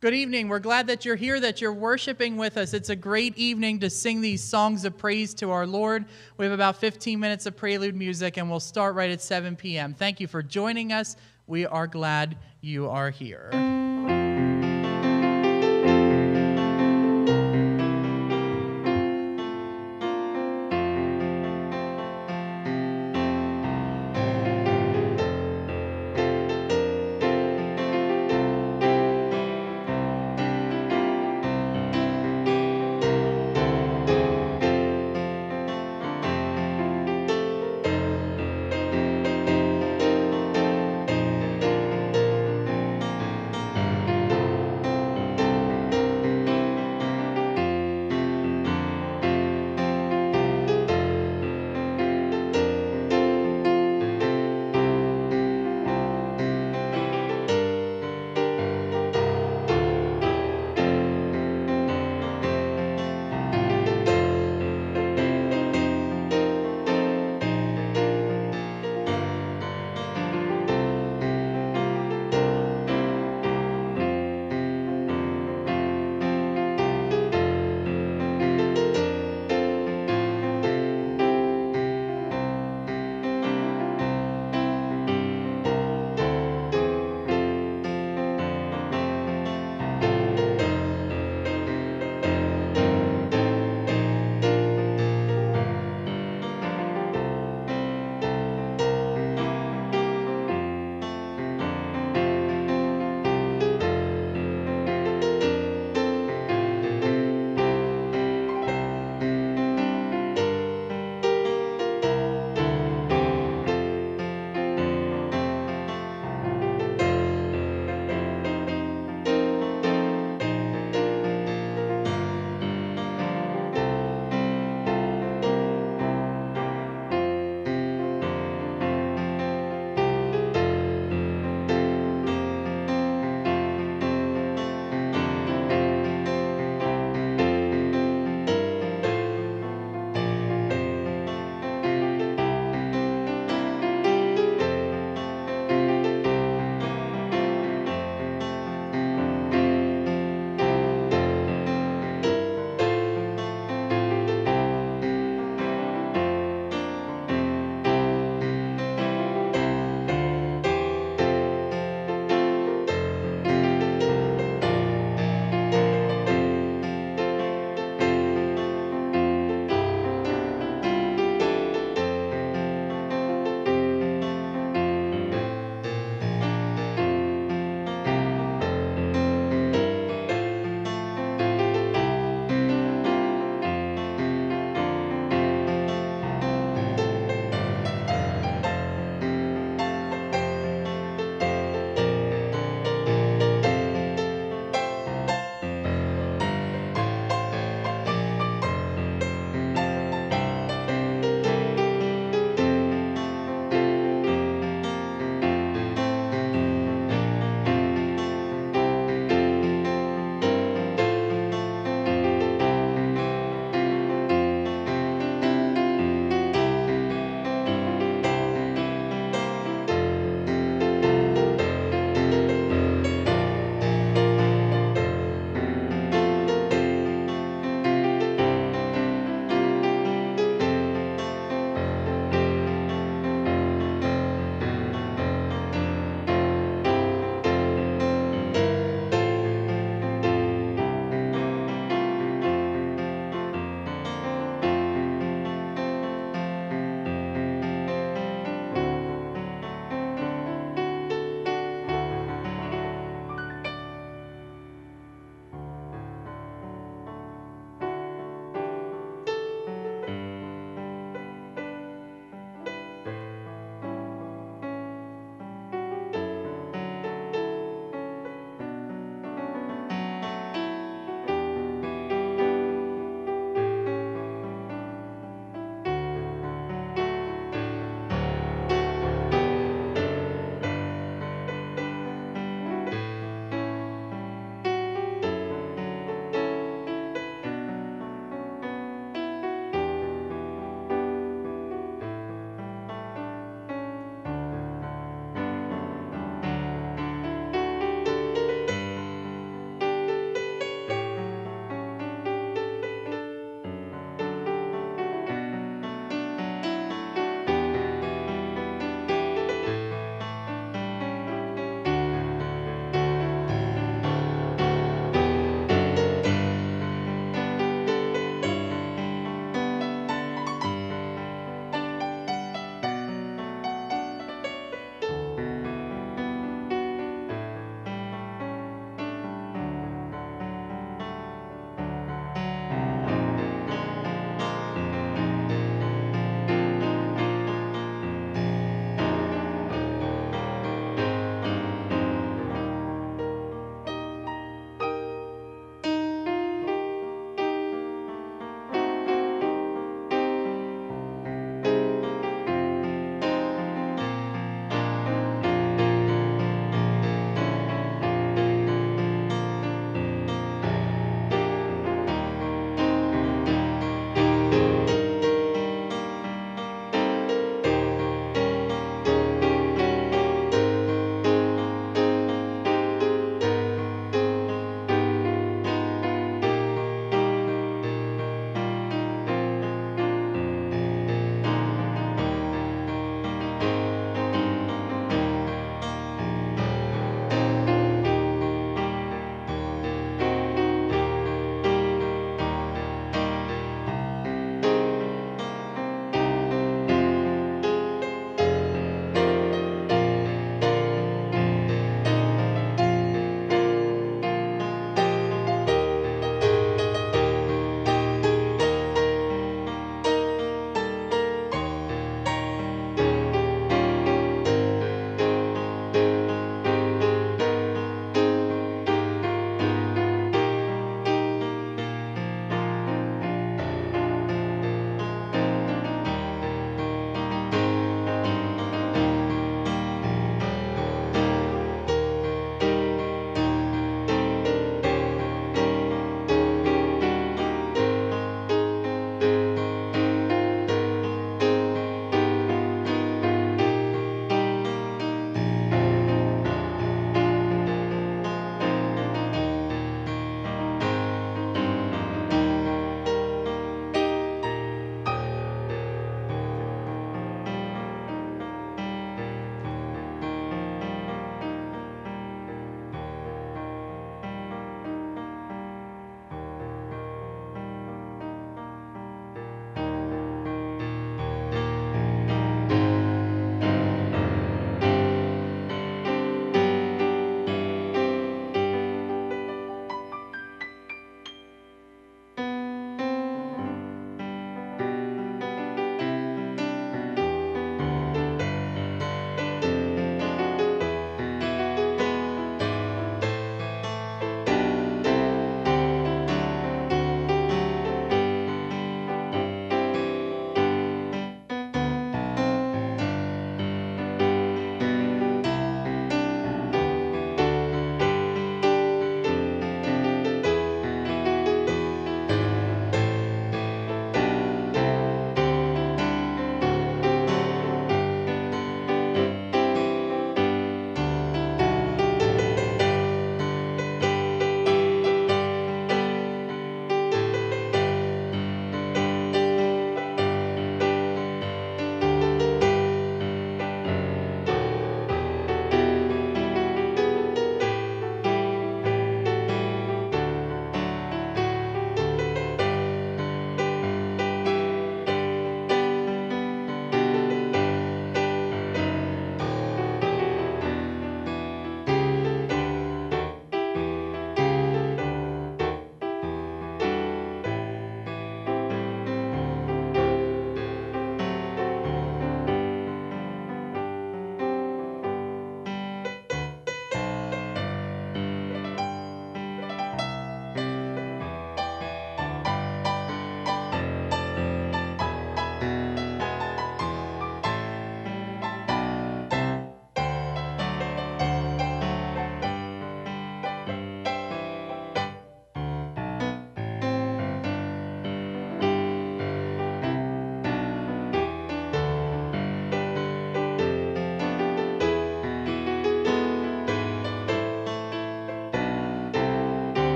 Good evening. We're glad that you're here, that you're worshiping with us. It's a great evening to sing these songs of praise to our Lord. We have about 15 minutes of prelude music, and we'll start right at 7 p.m. Thank you for joining us. We are glad you are here.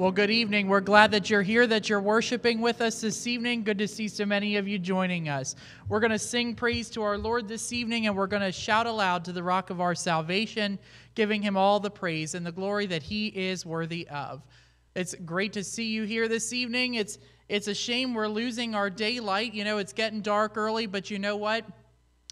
Well, good evening. We're glad that you're here, that you're worshiping with us this evening. Good to see so many of you joining us. We're going to sing praise to our Lord this evening, and we're going to shout aloud to the rock of our salvation, giving him all the praise and the glory that he is worthy of. It's great to see you here this evening. It's it's a shame we're losing our daylight. You know, it's getting dark early, but you know what?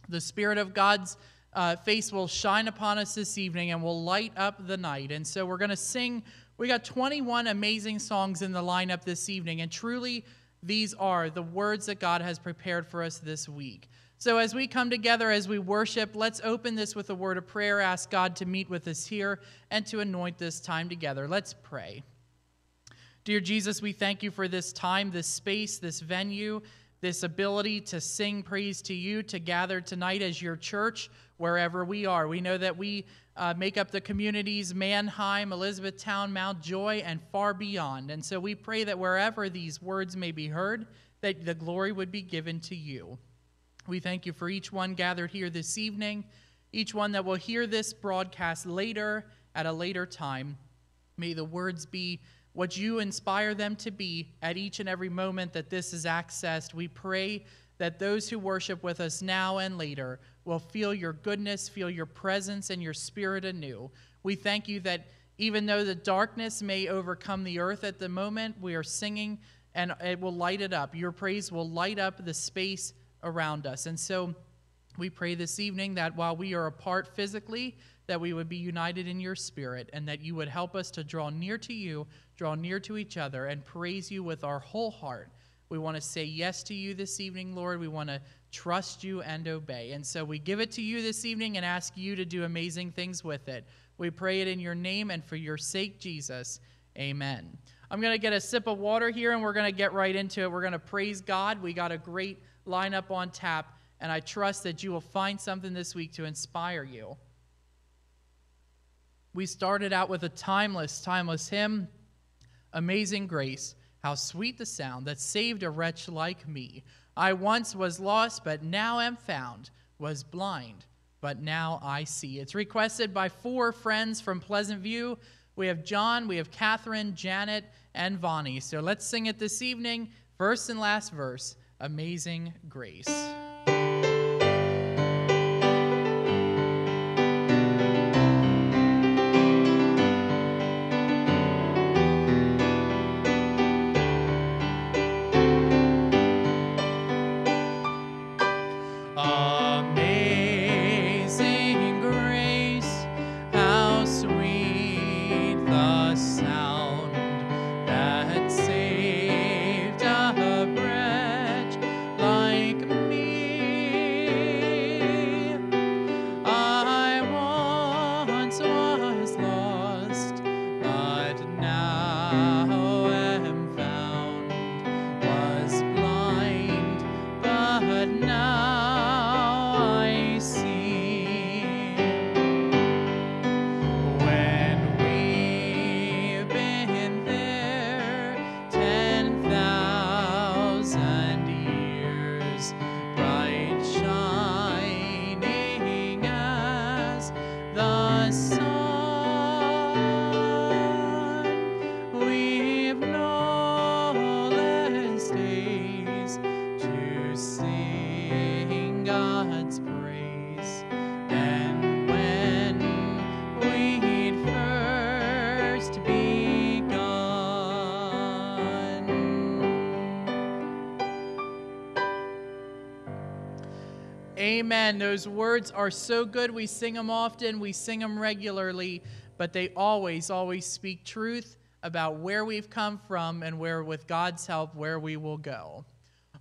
The Spirit of God's uh, face will shine upon us this evening and will light up the night. And so we're going to sing we got 21 amazing songs in the lineup this evening, and truly, these are the words that God has prepared for us this week. So, as we come together, as we worship, let's open this with a word of prayer. Ask God to meet with us here and to anoint this time together. Let's pray. Dear Jesus, we thank you for this time, this space, this venue, this ability to sing praise to you, to gather tonight as your church, wherever we are. We know that we uh, make up the communities Manheim, Elizabethtown, Mount Joy, and far beyond. And so we pray that wherever these words may be heard, that the glory would be given to you. We thank you for each one gathered here this evening, each one that will hear this broadcast later at a later time. May the words be what you inspire them to be at each and every moment that this is accessed. We pray that those who worship with us now and later will feel your goodness, feel your presence and your spirit anew. We thank you that even though the darkness may overcome the earth at the moment, we are singing and it will light it up. Your praise will light up the space around us. And so we pray this evening that while we are apart physically, that we would be united in your spirit and that you would help us to draw near to you, draw near to each other, and praise you with our whole heart. We want to say yes to you this evening, Lord. We want to trust you and obey. And so we give it to you this evening and ask you to do amazing things with it. We pray it in your name and for your sake, Jesus. Amen. I'm going to get a sip of water here and we're going to get right into it. We're going to praise God. We got a great lineup on tap, and I trust that you will find something this week to inspire you. We started out with a timeless, timeless hymn, Amazing Grace. How sweet the sound that saved a wretch like me. I once was lost, but now am found, was blind, but now I see. It's requested by four friends from Pleasant View. We have John, we have Catherine, Janet, and Vonnie. So let's sing it this evening. First and last verse Amazing Grace. Amen. Those words are so good. We sing them often, we sing them regularly, but they always, always speak truth about where we've come from and where, with God's help, where we will go.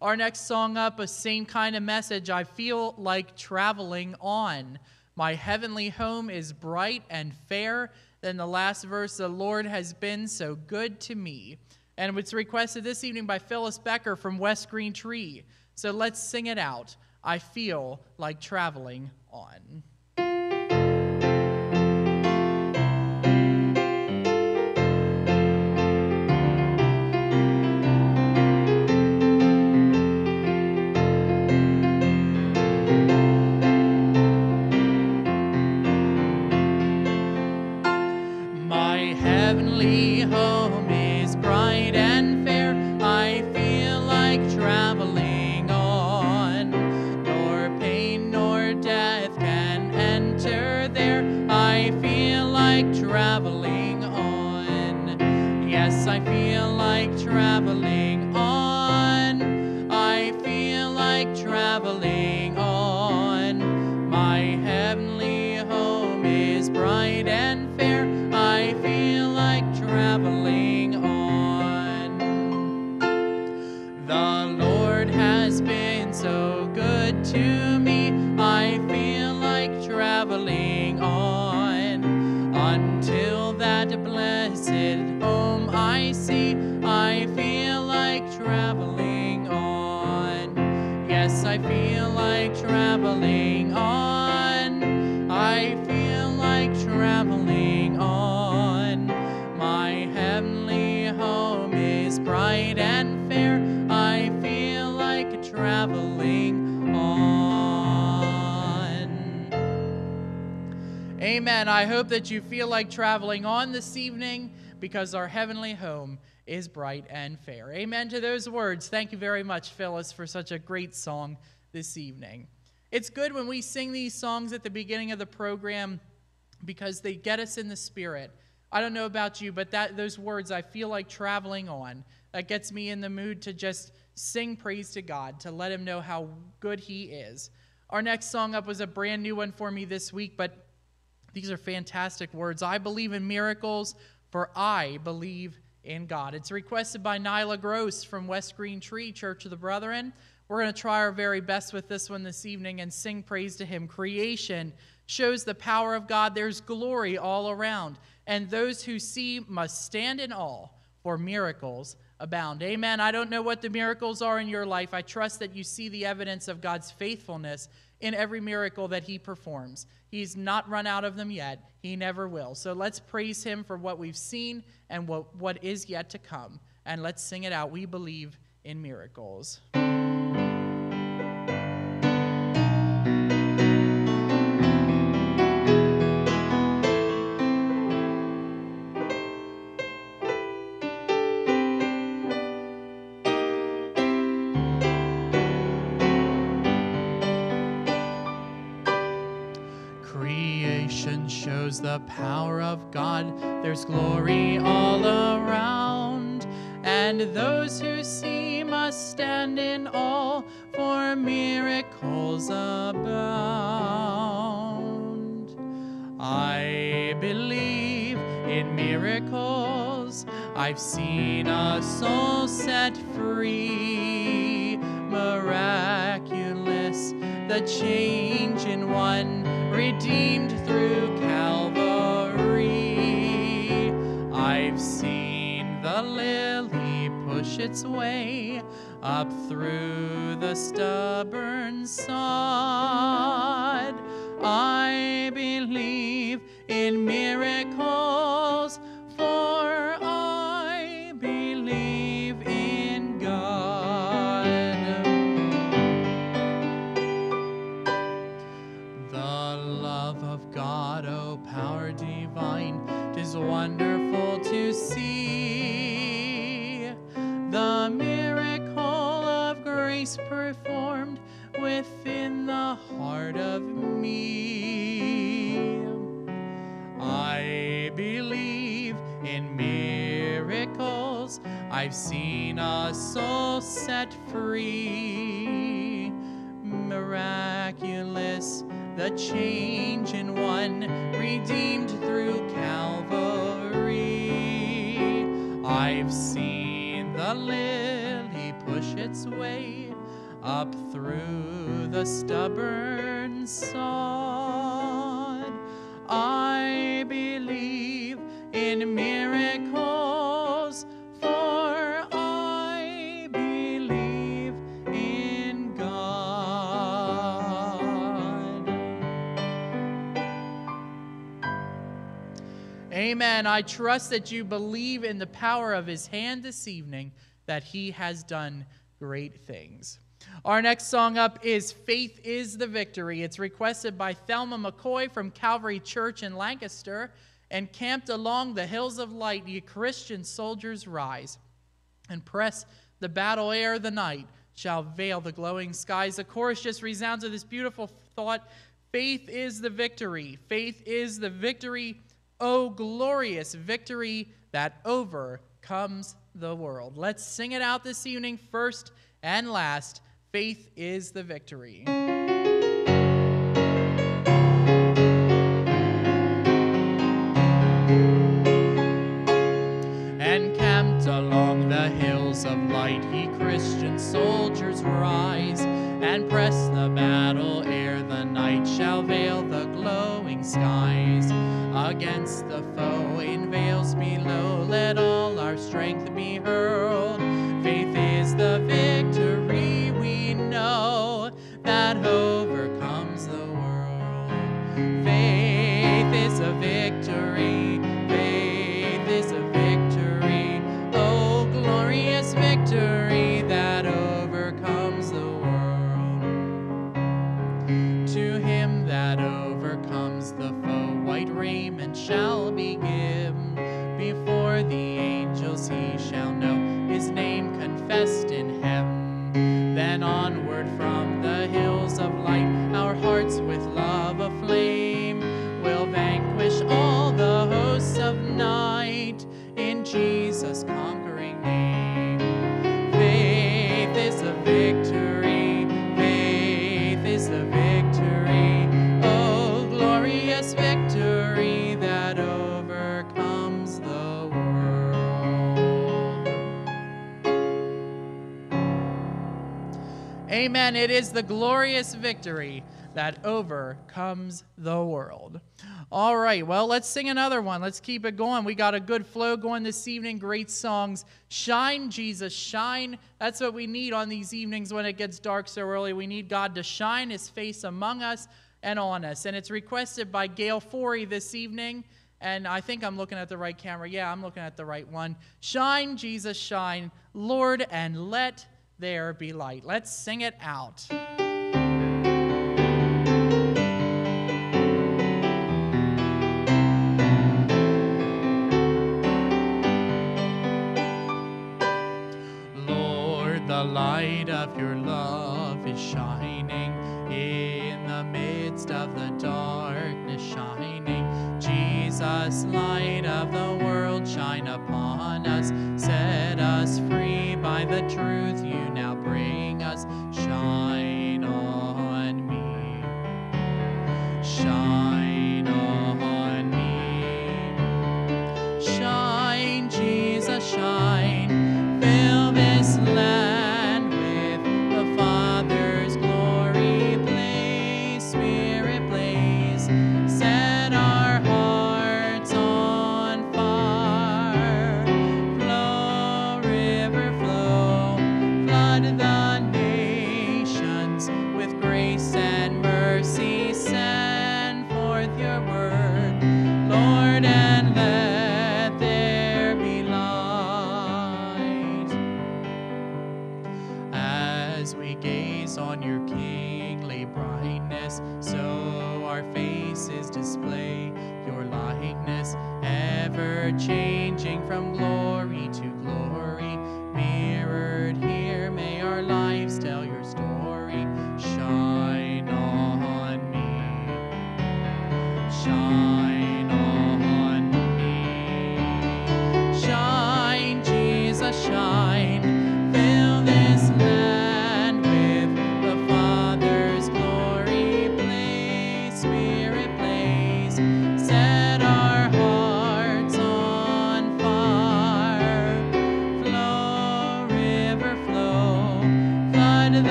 Our next song up, a same kind of message. I feel like traveling on. My heavenly home is bright and fair. Then the last verse, the Lord has been so good to me. And it's requested this evening by Phyllis Becker from West Green Tree. So let's sing it out. I feel like traveling on. Hope that you feel like traveling on this evening because our heavenly home is bright and fair. Amen to those words. Thank you very much, Phyllis, for such a great song this evening. It's good when we sing these songs at the beginning of the program because they get us in the spirit. I don't know about you, but that those words I feel like traveling on. That gets me in the mood to just sing praise to God, to let him know how good he is. Our next song up was a brand new one for me this week, but these are fantastic words. I believe in miracles, for I believe in God. It's requested by Nyla Gross from West Green Tree Church of the Brethren. We're going to try our very best with this one this evening and sing praise to Him. Creation shows the power of God. There's glory all around, and those who see must stand in awe, for miracles abound. Amen. I don't know what the miracles are in your life. I trust that you see the evidence of God's faithfulness in every miracle that He performs. He's not run out of them yet. He never will. So let's praise Him for what we've seen and what, what is yet to come. And let's sing it out. We believe in miracles. Creation shows the power of God. There's glory all around. And those who see must stand in awe, for miracles abound. I believe in miracles. I've seen a soul set free. Miraculous, the change in one redeemed through Calvary. I've seen the lily push its way up through the stubborn sod. I believe in miracles, heart of me. I believe in miracles. I've seen a soul set free. Miraculous, the change in one redeemed through Calvary. I've seen the lily push its way up through the stubborn sod. I believe in miracles, for I believe in God. Amen. I trust that you believe in the power of his hand this evening, that he has done great things. Our next song up is Faith is the Victory. It's requested by Thelma McCoy from Calvary Church in Lancaster. And camped along the hills of light, ye Christian soldiers rise and press the battle ere the night shall veil the glowing skies. The chorus just resounds with this beautiful thought Faith is the victory. Faith is the victory. Oh, glorious victory that overcomes the world. Let's sing it out this evening, first and last. Faith is the victory. Amen. It is the glorious victory that overcomes the world. All right, well, let's sing another one. Let's keep it going. We got a good flow going this evening. Great songs. Shine, Jesus, shine. That's what we need on these evenings when it gets dark so early. We need God to shine his face among us and on us. And it's requested by Gail Forey this evening. And I think I'm looking at the right camera. Yeah, I'm looking at the right one. Shine, Jesus, shine, Lord, and let there be light. Let's sing it out. Lord, the light of your love is shining in the midst of the darkness, shining. Jesus, light of the world, shine upon us, set us free by the truth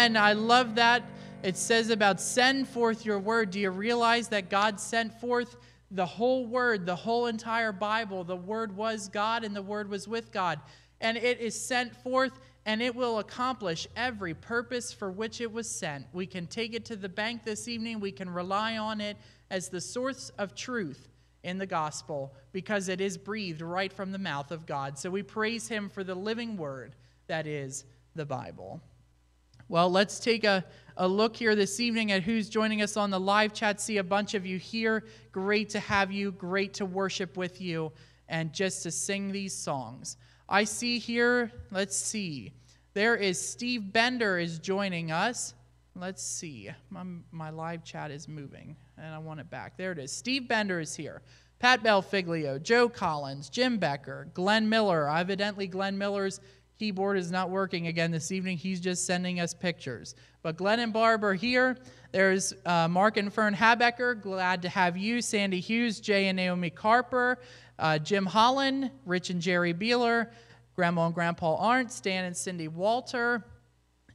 Amen. I love that. It says about send forth your word. Do you realize that God sent forth the whole word, the whole entire Bible? The word was God and the word was with God. And it is sent forth and it will accomplish every purpose for which it was sent. We can take it to the bank this evening. We can rely on it as the source of truth in the gospel because it is breathed right from the mouth of God. So we praise him for the living word that is the Bible. Well, let's take a, a look here this evening at who's joining us on the live chat. See a bunch of you here. Great to have you. Great to worship with you and just to sing these songs. I see here, let's see. There is Steve Bender is joining us. Let's see. My, my live chat is moving and I want it back. There it is. Steve Bender is here. Pat Belfiglio, Joe Collins, Jim Becker, Glenn Miller. Evidently, Glenn Miller's keyboard is not working again this evening. He's just sending us pictures. But Glenn and Barb are here. There's uh, Mark and Fern Habecker. Glad to have you. Sandy Hughes, Jay and Naomi Carper, uh, Jim Holland, Rich and Jerry Beeler, Grandma and Grandpa Arndt, Stan and Cindy Walter,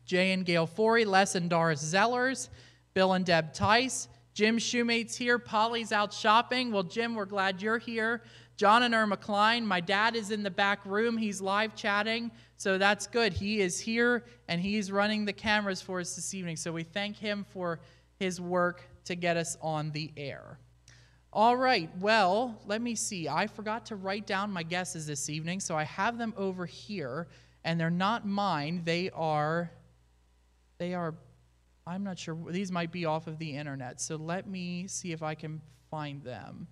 Jay and Gail Forey, Les and Doris Zellers, Bill and Deb Tice, Jim Shoemate's here. Polly's out shopping. Well, Jim, we're glad you're here. John and Irma Klein. My dad is in the back room. He's live chatting. So that's good. He is here and he's running the cameras for us this evening. So we thank him for his work to get us on the air. All right, well, let me see. I forgot to write down my guesses this evening, so I have them over here, and they're not mine. They are, they are, I'm not sure, these might be off of the internet, so let me see if I can find them.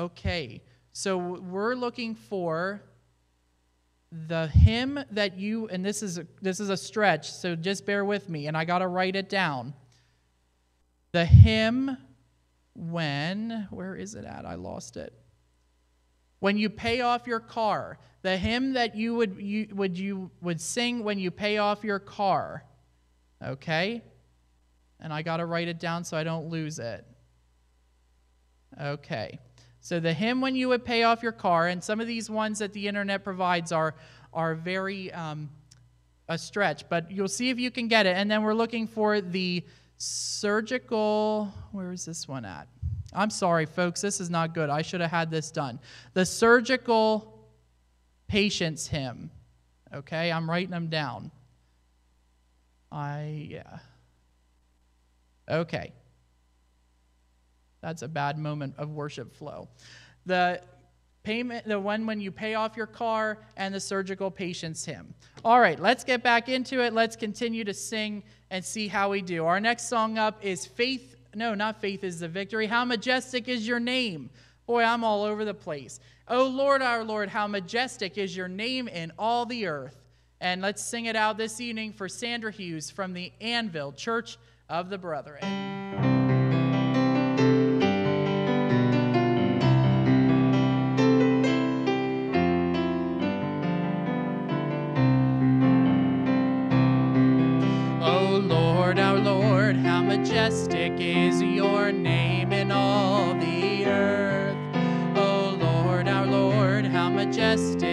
Okay, so we're looking for the hymn that you and this is a, this is a stretch so just bear with me and i got to write it down. The hymn when where is it at? I lost it. When you pay off your car. The hymn that you would you would you would sing when you pay off your car. Okay? And i got to write it down so i don't lose it. Okay so the hymn when you would pay off your car, and some of these ones that the internet provides are, are very um, a stretch, but you'll see if you can get it. And then we're looking for the surgical, where is this one at? I'm sorry, folks, this is not good. I should have had this done. The surgical patient's hymn. Okay, I'm writing them down. I, yeah. Okay. That's a bad moment of worship flow. The payment, the one when you pay off your car, and the surgical patients hymn. All right, let's get back into it. Let's continue to sing and see how we do. Our next song up is Faith. No, not Faith is the Victory. How majestic is your name. Boy, I'm all over the place. Oh Lord, our Lord, how majestic is your name in all the earth. And let's sing it out this evening for Sandra Hughes from the Anvil Church of the Brethren. Majestic is your name in all the earth. O Lord, our Lord, how majestic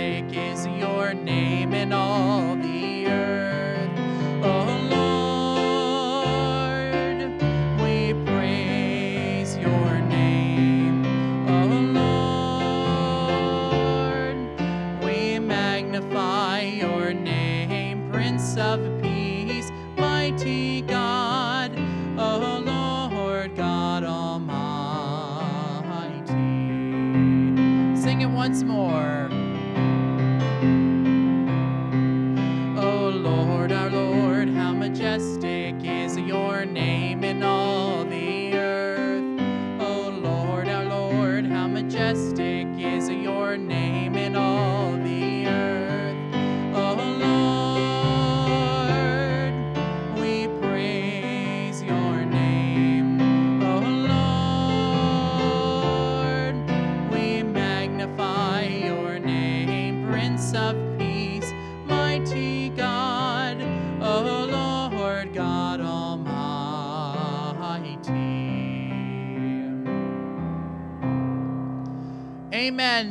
once more.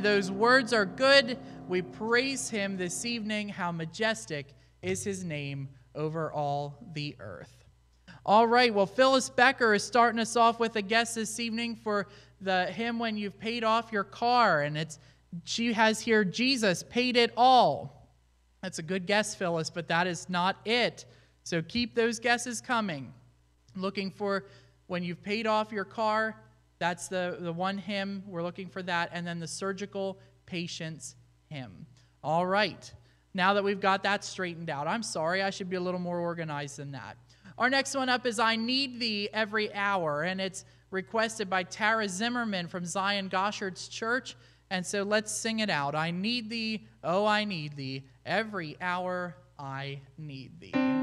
Those words are good. We praise him this evening. How majestic is his name over all the earth. All right, well, Phyllis Becker is starting us off with a guest this evening for the hymn When You've Paid Off Your Car. And it's she has here, Jesus paid it all. That's a good guess, Phyllis, but that is not it. So keep those guesses coming. Looking for when you've paid off your car, that's the, the one hymn. We're looking for that. And then the surgical patients hymn. All right. now that we've got that straightened out. I'm sorry, I should be a little more organized than that. Our next one up is I Need Thee Every Hour, and it's requested by Tara Zimmerman from Zion Goshard's Church. And so let's sing it out. I need thee, oh, I need thee, every hour I need thee.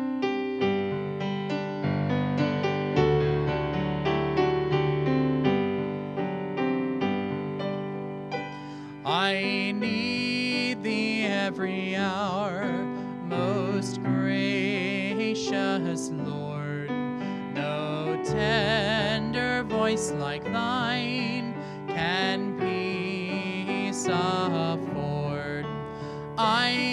I need thee every hour, most gracious Lord. No tender voice like thine can peace afford. I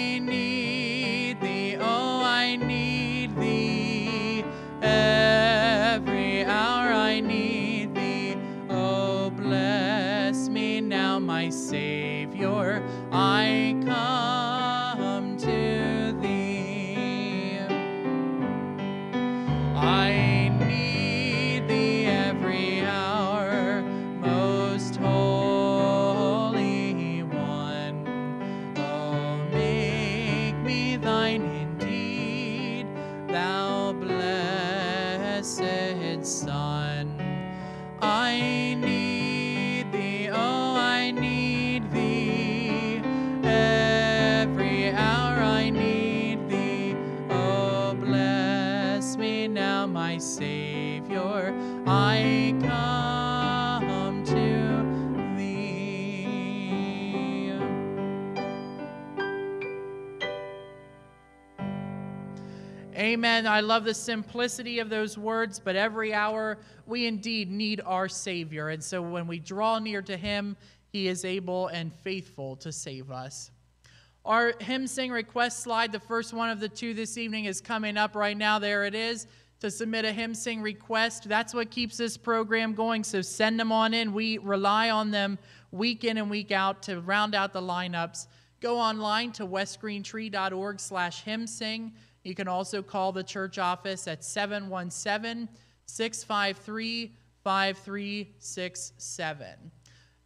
my Savior. I come to thee. Amen. I love the simplicity of those words, but every hour we indeed need our Savior. And so when we draw near to Him, He is able and faithful to save us. Our hymn sing request slide, the first one of the two this evening, is coming up right now. There it is. To submit a hymn sing request. That's what keeps this program going. So send them on in. We rely on them week in and week out to round out the lineups. Go online to westgreentree.org slash hymn sing. You can also call the church office at 717 653 5367.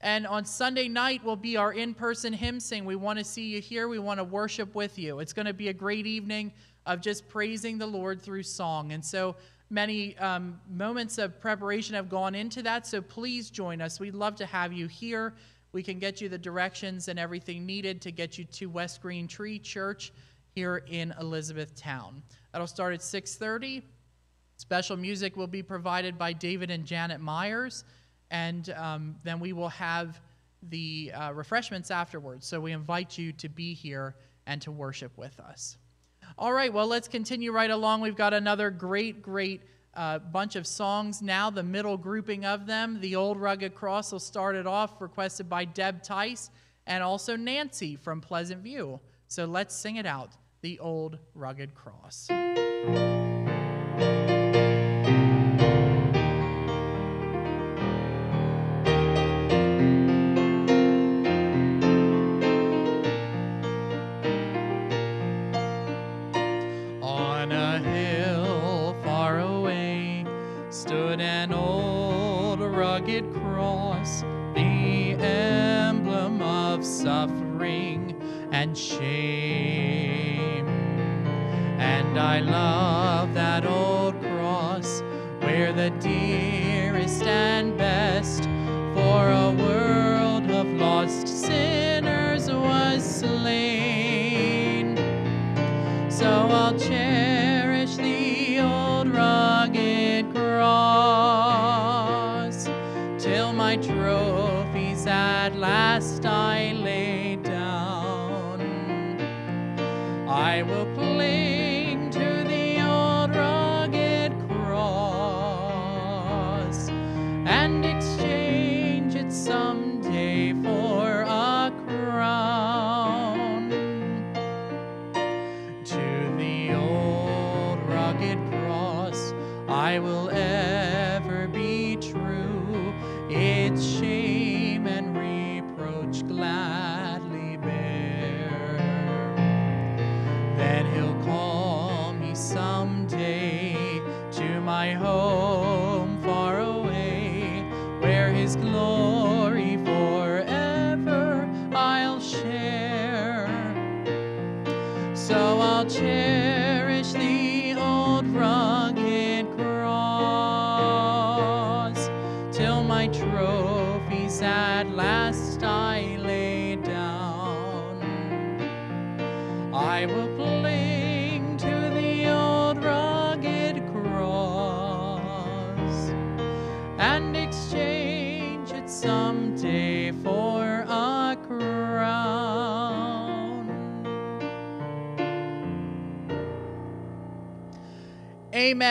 And on Sunday night will be our in person hymn sing. We want to see you here. We want to worship with you. It's going to be a great evening of just praising the Lord through song. And so many um, moments of preparation have gone into that. So please join us. We'd love to have you here. We can get you the directions and everything needed to get you to West Green Tree Church here in Elizabethtown. That'll start at 6:30. Special music will be provided by David and Janet Myers, and um, then we will have the uh, refreshments afterwards. So we invite you to be here and to worship with us. All right, well, let's continue right along. We've got another great, great uh, bunch of songs now, the middle grouping of them. The Old Rugged Cross will start it off, requested by Deb Tice and also Nancy from Pleasant View. So let's sing it out The Old Rugged Cross. Shame. And I love will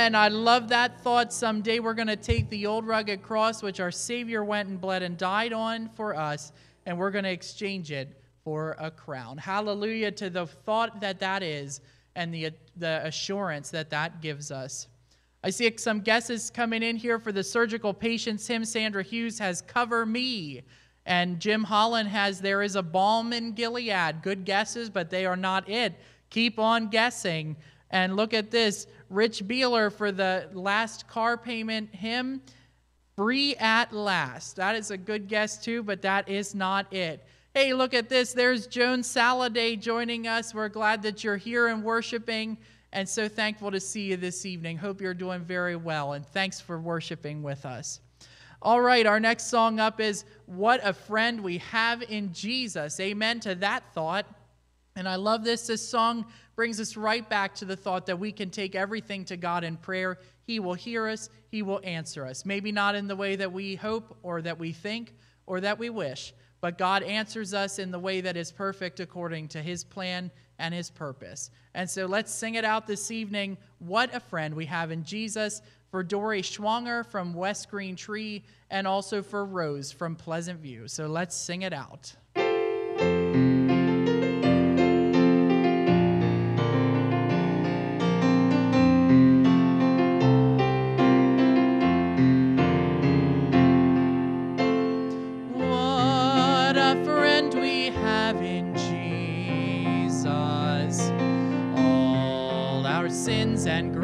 Amen. I love that thought. Someday we're going to take the old rugged cross, which our Savior went and bled and died on for us, and we're going to exchange it for a crown. Hallelujah to the thought that that is and the, the assurance that that gives us. I see some guesses coming in here for the surgical patients hymn. Sandra Hughes has Cover Me. And Jim Holland has There is a Balm in Gilead. Good guesses, but they are not it. Keep on guessing. And look at this Rich Beeler for the last car payment hymn Free at Last. That is a good guess, too, but that is not it. Hey, look at this. There's Joan Saladay joining us. We're glad that you're here and worshiping, and so thankful to see you this evening. Hope you're doing very well, and thanks for worshiping with us. All right, our next song up is What a Friend We Have in Jesus. Amen to that thought. And I love this. This song brings us right back to the thought that we can take everything to God in prayer. He will hear us, He will answer us. Maybe not in the way that we hope or that we think or that we wish, but God answers us in the way that is perfect according to His plan and His purpose. And so let's sing it out this evening. What a friend we have in Jesus for Dory Schwanger from West Green Tree and also for Rose from Pleasant View. So let's sing it out.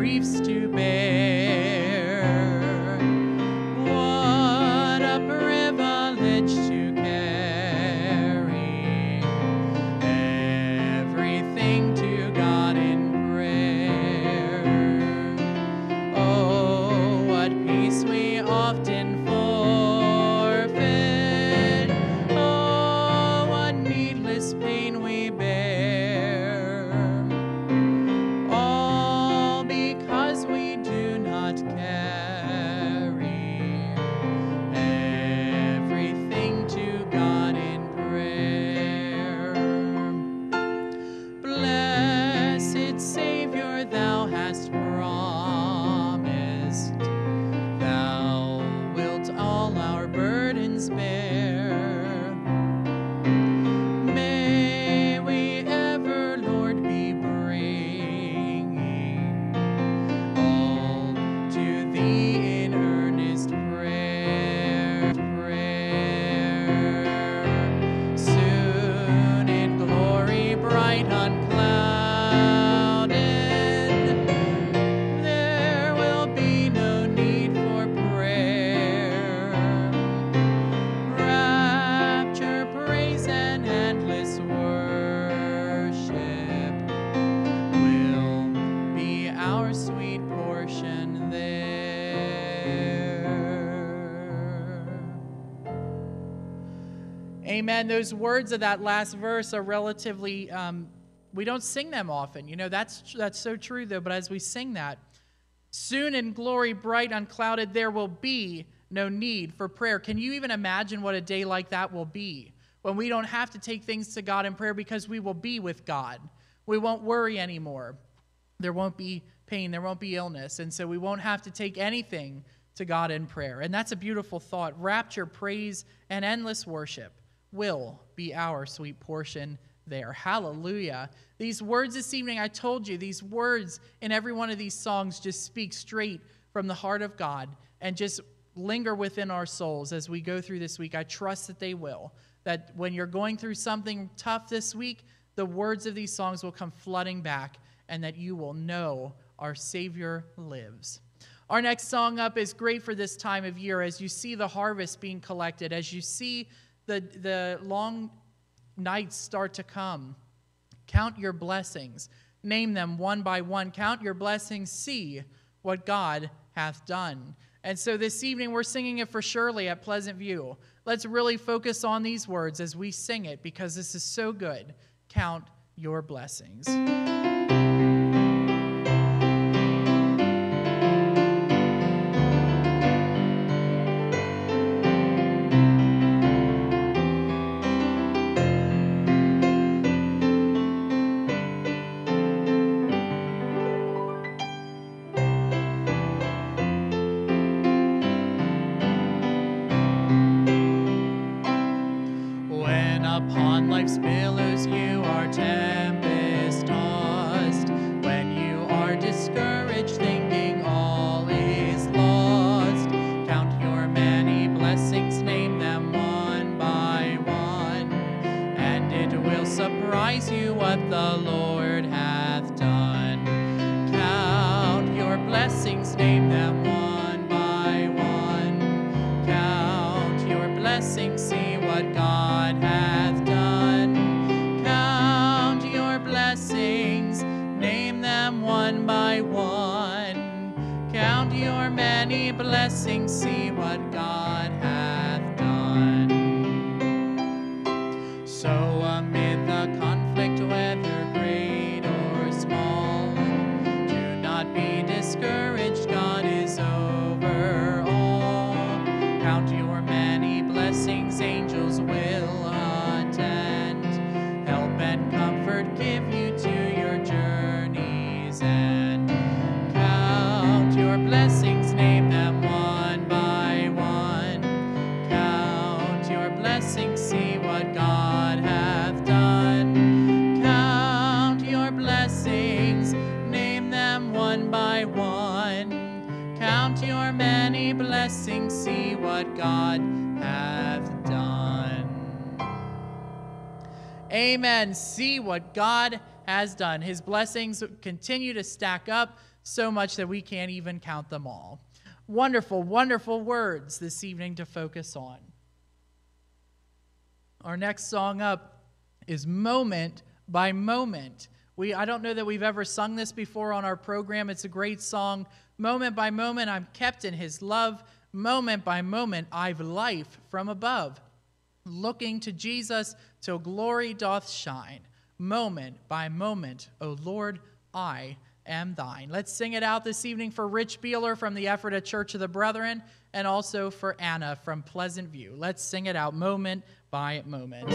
Griefs Those words of that last verse are relatively, um, we don't sing them often. You know, that's, that's so true, though. But as we sing that, soon in glory bright, unclouded, there will be no need for prayer. Can you even imagine what a day like that will be? When we don't have to take things to God in prayer because we will be with God. We won't worry anymore. There won't be pain, there won't be illness. And so we won't have to take anything to God in prayer. And that's a beautiful thought. Rapture, praise, and endless worship will be our sweet portion there. Hallelujah. These words this evening, I told you, these words in every one of these songs just speak straight from the heart of God and just linger within our souls as we go through this week. I trust that they will. That when you're going through something tough this week, the words of these songs will come flooding back and that you will know our Savior lives. Our next song up is great for this time of year as you see the harvest being collected, as you see the, the long nights start to come. Count your blessings. Name them one by one. Count your blessings. See what God hath done. And so this evening we're singing it for Shirley at Pleasant View. Let's really focus on these words as we sing it because this is so good. Count your blessings. Amen. See what God has done. His blessings continue to stack up so much that we can't even count them all. Wonderful, wonderful words this evening to focus on. Our next song up is Moment by Moment. We, I don't know that we've ever sung this before on our program. It's a great song. Moment by moment, I'm kept in his love. Moment by moment, I've life from above looking to Jesus till glory doth shine. Moment by moment, O Lord, I am thine. Let's sing it out this evening for Rich Beeler from the Ephrata Church of the Brethren and also for Anna from Pleasant View. Let's sing it out moment by moment.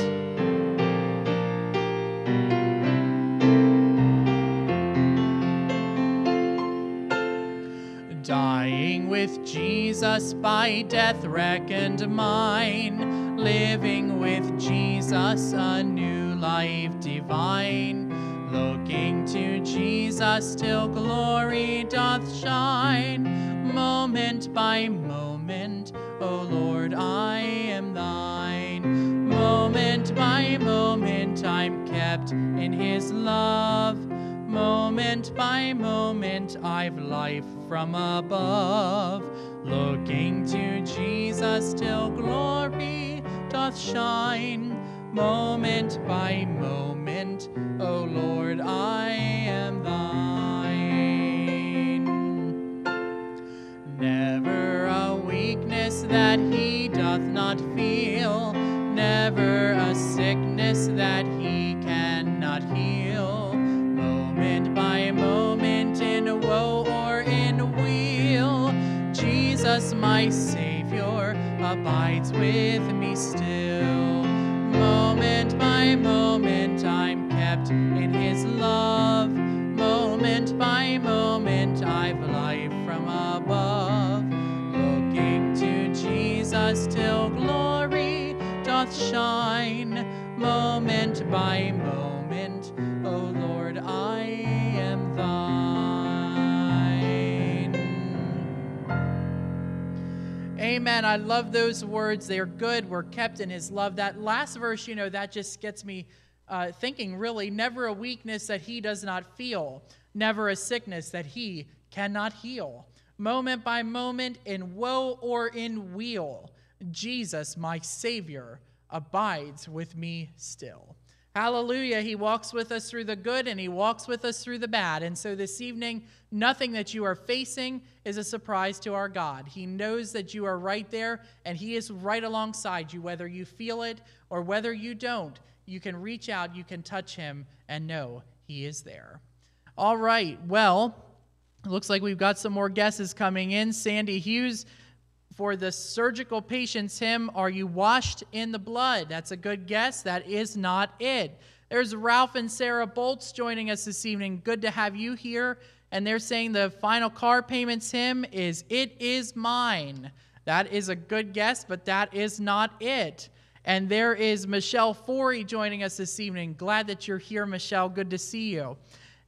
Dying with Jesus by death reckoned mine living with Jesus, a new life divine. Looking to Jesus till glory doth shine, moment by moment, O Lord, I am thine. Moment by moment, I'm kept in his love. Moment by moment, I've life from above. Looking to Jesus till glory doth shine moment by moment. O Lord, I am thine. Never a weakness that he doth not feel, never a sickness that he cannot heal. Moment by moment, in woe or in weal, Jesus, my Savior, abides with me still. Moment by moment, I'm kept in His love. Moment by moment, I've life from above. Looking to Jesus till glory doth shine. Moment by moment, O Lord, I Amen. I love those words. They are good. We're kept in his love. That last verse, you know, that just gets me uh, thinking really never a weakness that he does not feel, never a sickness that he cannot heal. Moment by moment, in woe or in weal, Jesus, my Savior, abides with me still. Hallelujah. He walks with us through the good and he walks with us through the bad. And so this evening, nothing that you are facing is a surprise to our God. He knows that you are right there and he is right alongside you, whether you feel it or whether you don't. You can reach out, you can touch him, and know he is there. All right. Well, looks like we've got some more guesses coming in. Sandy Hughes for the surgical patient's hymn, Are You Washed in the Blood? That's a good guess. That is not it. There's Ralph and Sarah Bolts joining us this evening. Good to have you here. And they're saying the final car payments hymn is It Is Mine. That is a good guess, but that is not it. And there is Michelle Forey joining us this evening. Glad that you're here, Michelle. Good to see you.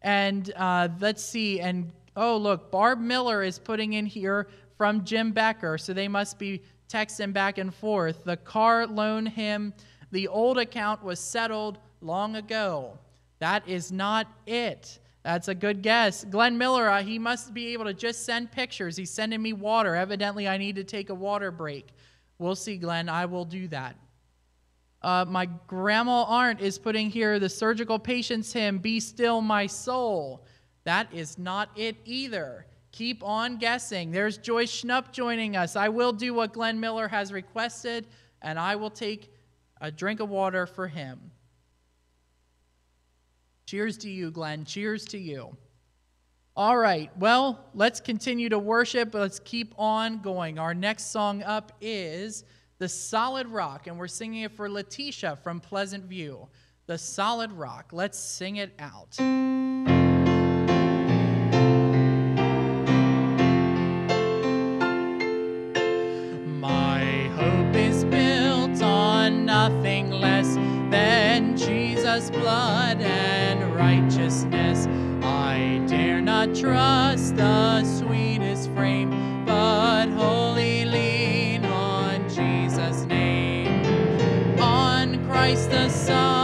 And uh, let's see. And oh, look, Barb Miller is putting in here from Jim Becker, so they must be texting back and forth. The car loan hymn, the old account was settled long ago. That is not it. That's a good guess. Glenn Miller, uh, he must be able to just send pictures. He's sending me water. Evidently, I need to take a water break. We'll see, Glenn. I will do that. Uh, my grandma Arndt is putting here the surgical patient's hymn, Be Still My Soul. That is not it either. Keep on guessing. There's Joyce Schnupp joining us. I will do what Glenn Miller has requested, and I will take a drink of water for him. Cheers to you, Glenn. Cheers to you. All right, well, let's continue to worship. Let's keep on going. Our next song up is The Solid Rock, and we're singing it for Letitia from Pleasant View. The Solid Rock. Let's sing it out. Blood and righteousness. I dare not trust the sweetest frame, but wholly lean on Jesus' name. On Christ the Son.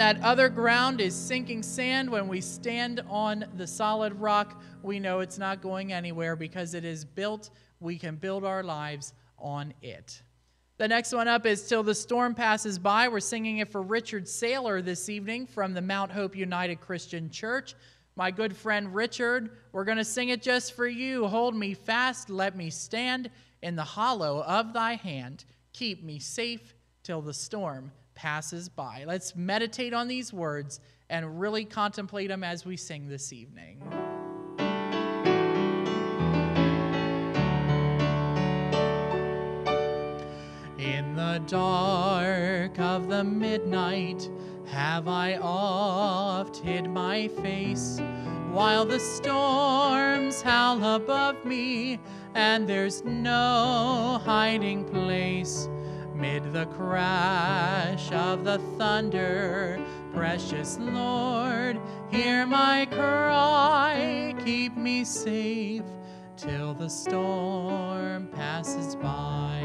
Amen. That other ground is sinking sand. When we stand on the solid rock, we know it's not going anywhere because it is built. We can build our lives on it. The next one up is Till the Storm Passes By. We're singing it for Richard Saylor this evening from the Mount Hope United Christian Church. My good friend Richard, we're going to sing it just for you. Hold me fast, let me stand in the hollow of thy hand. Keep me safe till the storm passes by. Let's meditate on these words and really contemplate them as we sing this evening. In the dark of the midnight have I oft hid my face while the storms howl above me and there's no hiding place. Mid the crash of the thunder, precious Lord, hear my cry, keep me safe till the storm passes by.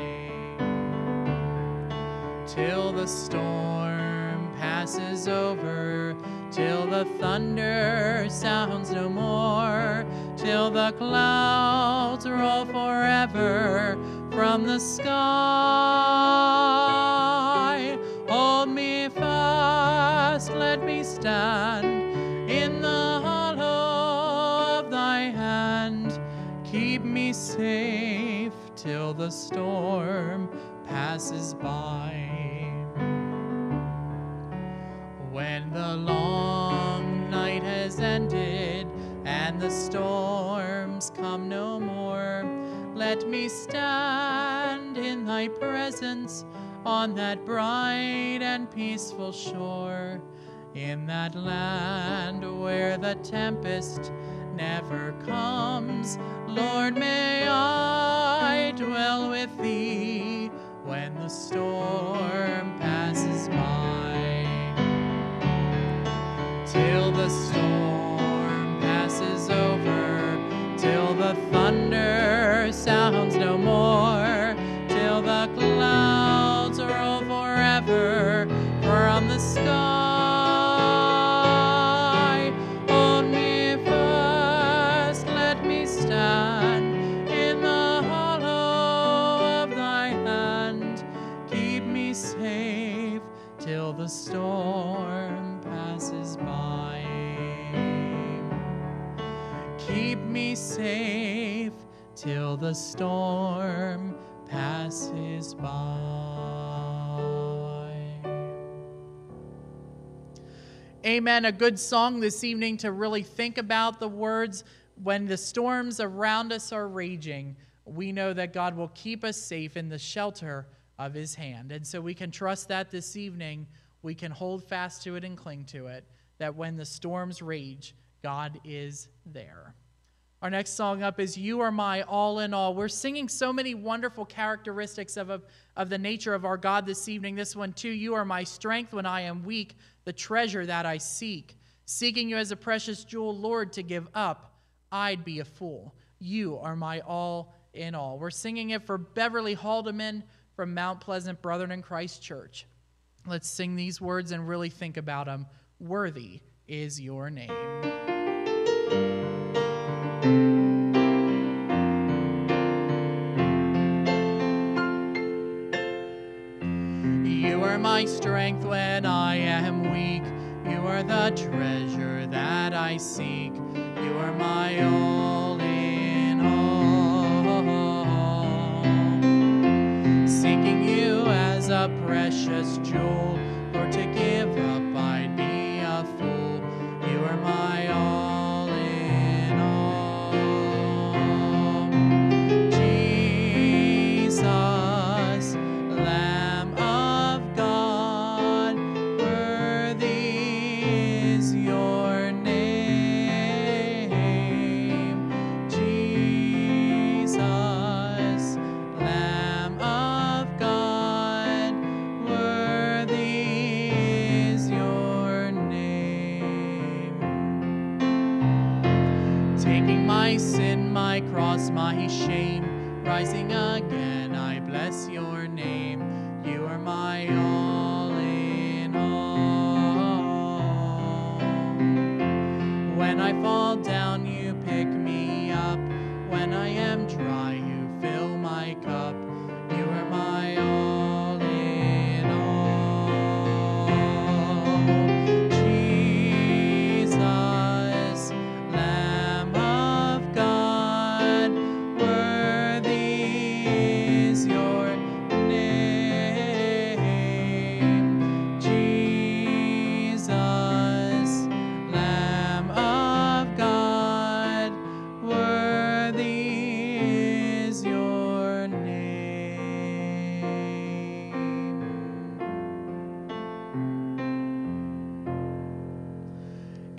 Till the storm passes over, till the thunder sounds no more, till the clouds roll forever from the sky. Hold me fast, let me stand in the hollow of thy hand. Keep me safe till the storm passes by. When the long night has ended and the storms come no more. Let me stand in thy presence on that bright and peaceful shore, in that land where the tempest never comes. Lord, may I dwell with thee when the storm passes by. Till the storm passes over, till the thunder sounds no more, till the storm passes by. Amen. A good song this evening to really think about the words when the storms around us are raging. We know that God will keep us safe in the shelter of his hand. And so we can trust that this evening. We can hold fast to it and cling to it. That when the storms rage, God is there. Our next song up is You Are My All in All. We're singing so many wonderful characteristics of, of, of the nature of our God this evening. This one, too You are my strength when I am weak, the treasure that I seek. Seeking you as a precious jewel, Lord, to give up, I'd be a fool. You are my all in all. We're singing it for Beverly Haldeman from Mount Pleasant Brethren in Christ Church. Let's sing these words and really think about them. Worthy is your name. Strength when I am weak. You are the treasure that I seek. You are my all in all. Seeking you as a precious jewel, Lord, to give up,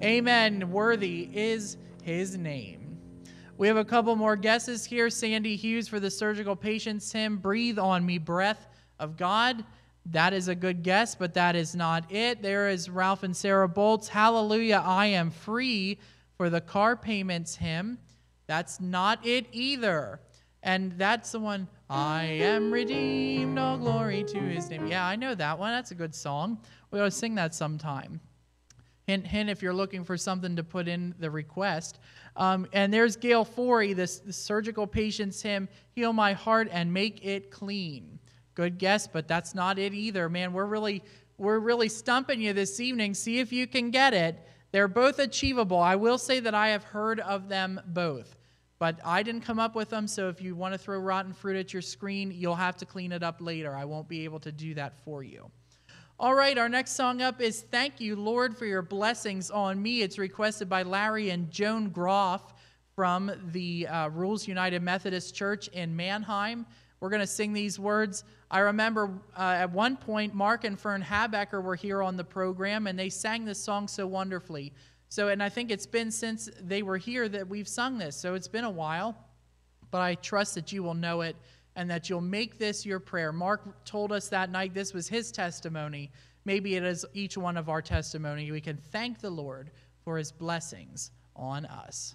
Amen. Worthy is his name. We have a couple more guesses here. Sandy Hughes for the surgical patients hymn, Breathe on Me, Breath of God. That is a good guess, but that is not it. There is Ralph and Sarah Bolts, Hallelujah, I am free for the car payments hymn. That's not it either. And that's the one, I am redeemed, all glory to his name. Yeah, I know that one. That's a good song. We ought to sing that sometime. Hint, hint if you're looking for something to put in the request. Um, and there's Gail Forey, this, this surgical patient's hymn, Heal My Heart and Make It Clean. Good guess, but that's not it either. Man, we're really, we're really stumping you this evening. See if you can get it. They're both achievable. I will say that I have heard of them both, but I didn't come up with them. So if you want to throw rotten fruit at your screen, you'll have to clean it up later. I won't be able to do that for you. All right, our next song up is Thank You, Lord, for Your Blessings on Me. It's requested by Larry and Joan Groff from the uh, Ruhl's United Methodist Church in Manheim. We're going to sing these words. I remember uh, at one point, Mark and Fern Habecker were here on the program, and they sang this song so wonderfully. So, and I think it's been since they were here that we've sung this. So it's been a while, but I trust that you will know it and that you'll make this your prayer. Mark told us that night this was his testimony. Maybe it is each one of our testimony. We can thank the Lord for his blessings on us.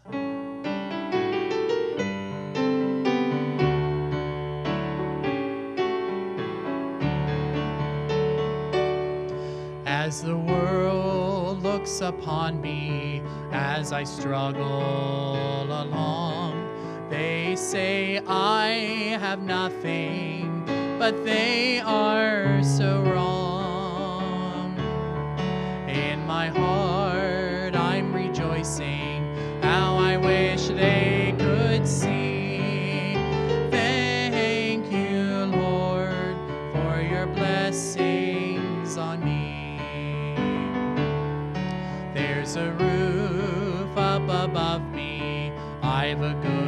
As the world looks upon me as I struggle along, they say I have nothing, but they are so wrong. In my heart, I'm rejoicing how I wish they could see. Thank you, Lord, for your blessings on me. There's a roof up above me. I've a good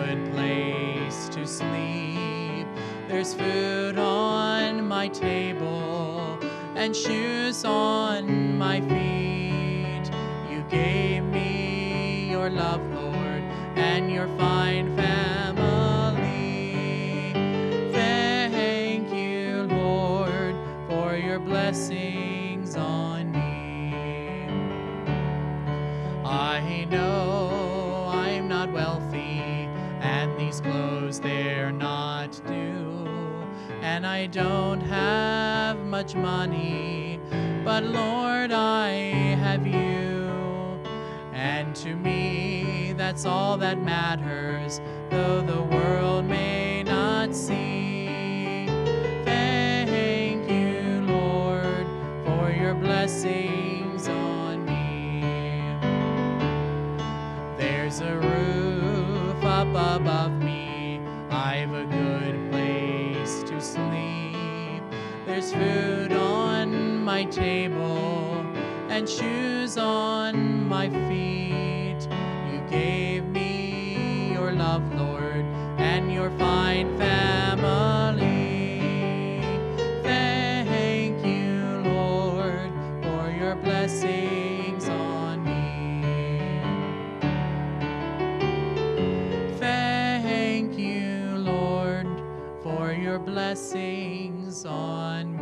sleep. There's food on my table and shoes on my feet. You gave me your love, Lord, and your fine family. Thank you, Lord, for your blessings on me. I know I don't have much money, but Lord, I have you, and to me that's all that matters, though the world may not see. Thank you, Lord, for your blessings food on my table and shoes on my feet. You gave me your love, Lord, and your fine family. Thank you, Lord, for your blessings on me. Thank you, Lord, for your blessings on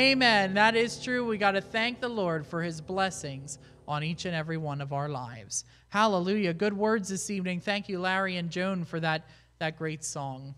Amen. That is true. We got to thank the Lord for his blessings on each and every one of our lives. Hallelujah. Good words this evening. Thank you, Larry and Joan, for that, that great song.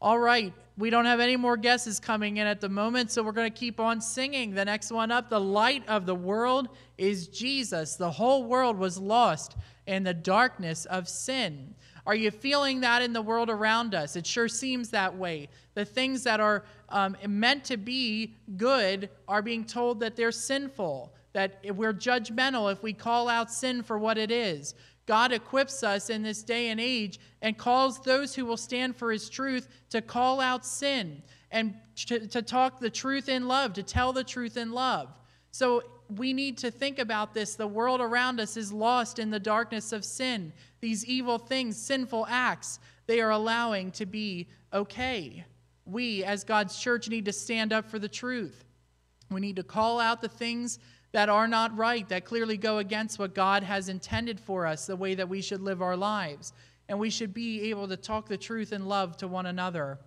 All right, we don't have any more guesses coming in at the moment, so we're going to keep on singing. The next one up, the light of the world is Jesus. The whole world was lost in the darkness of sin. Are you feeling that in the world around us? It sure seems that way. The things that are um, meant to be good are being told that they're sinful, that we're judgmental if we call out sin for what it is. God equips us in this day and age and calls those who will stand for his truth to call out sin and to, to, talk the truth in love, to tell the truth in love. So we need to think about this. The world around us is lost in the darkness of sin. These evil things, sinful acts, they are allowing to be okay. We, as God's church, need to stand up for the truth. We need to call out the things that are not right, that clearly go against what God has intended for us, the way that we should live our lives. And we should be able to talk the truth in love to one another.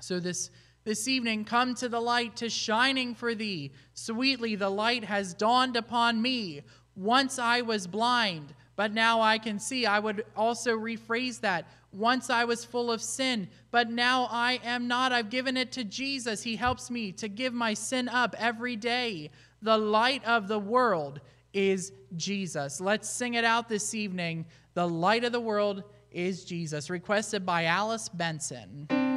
So this this evening, come to the light, to shining for thee. Sweetly, the light has dawned upon me. Once I was blind, but now I can see. I would also rephrase that. Once I was full of sin, but now I am not. I've given it to Jesus. He helps me to give my sin up every day. The light of the world is Jesus. Let's sing it out this evening. The light of the world is Jesus. Requested by Alice Benson.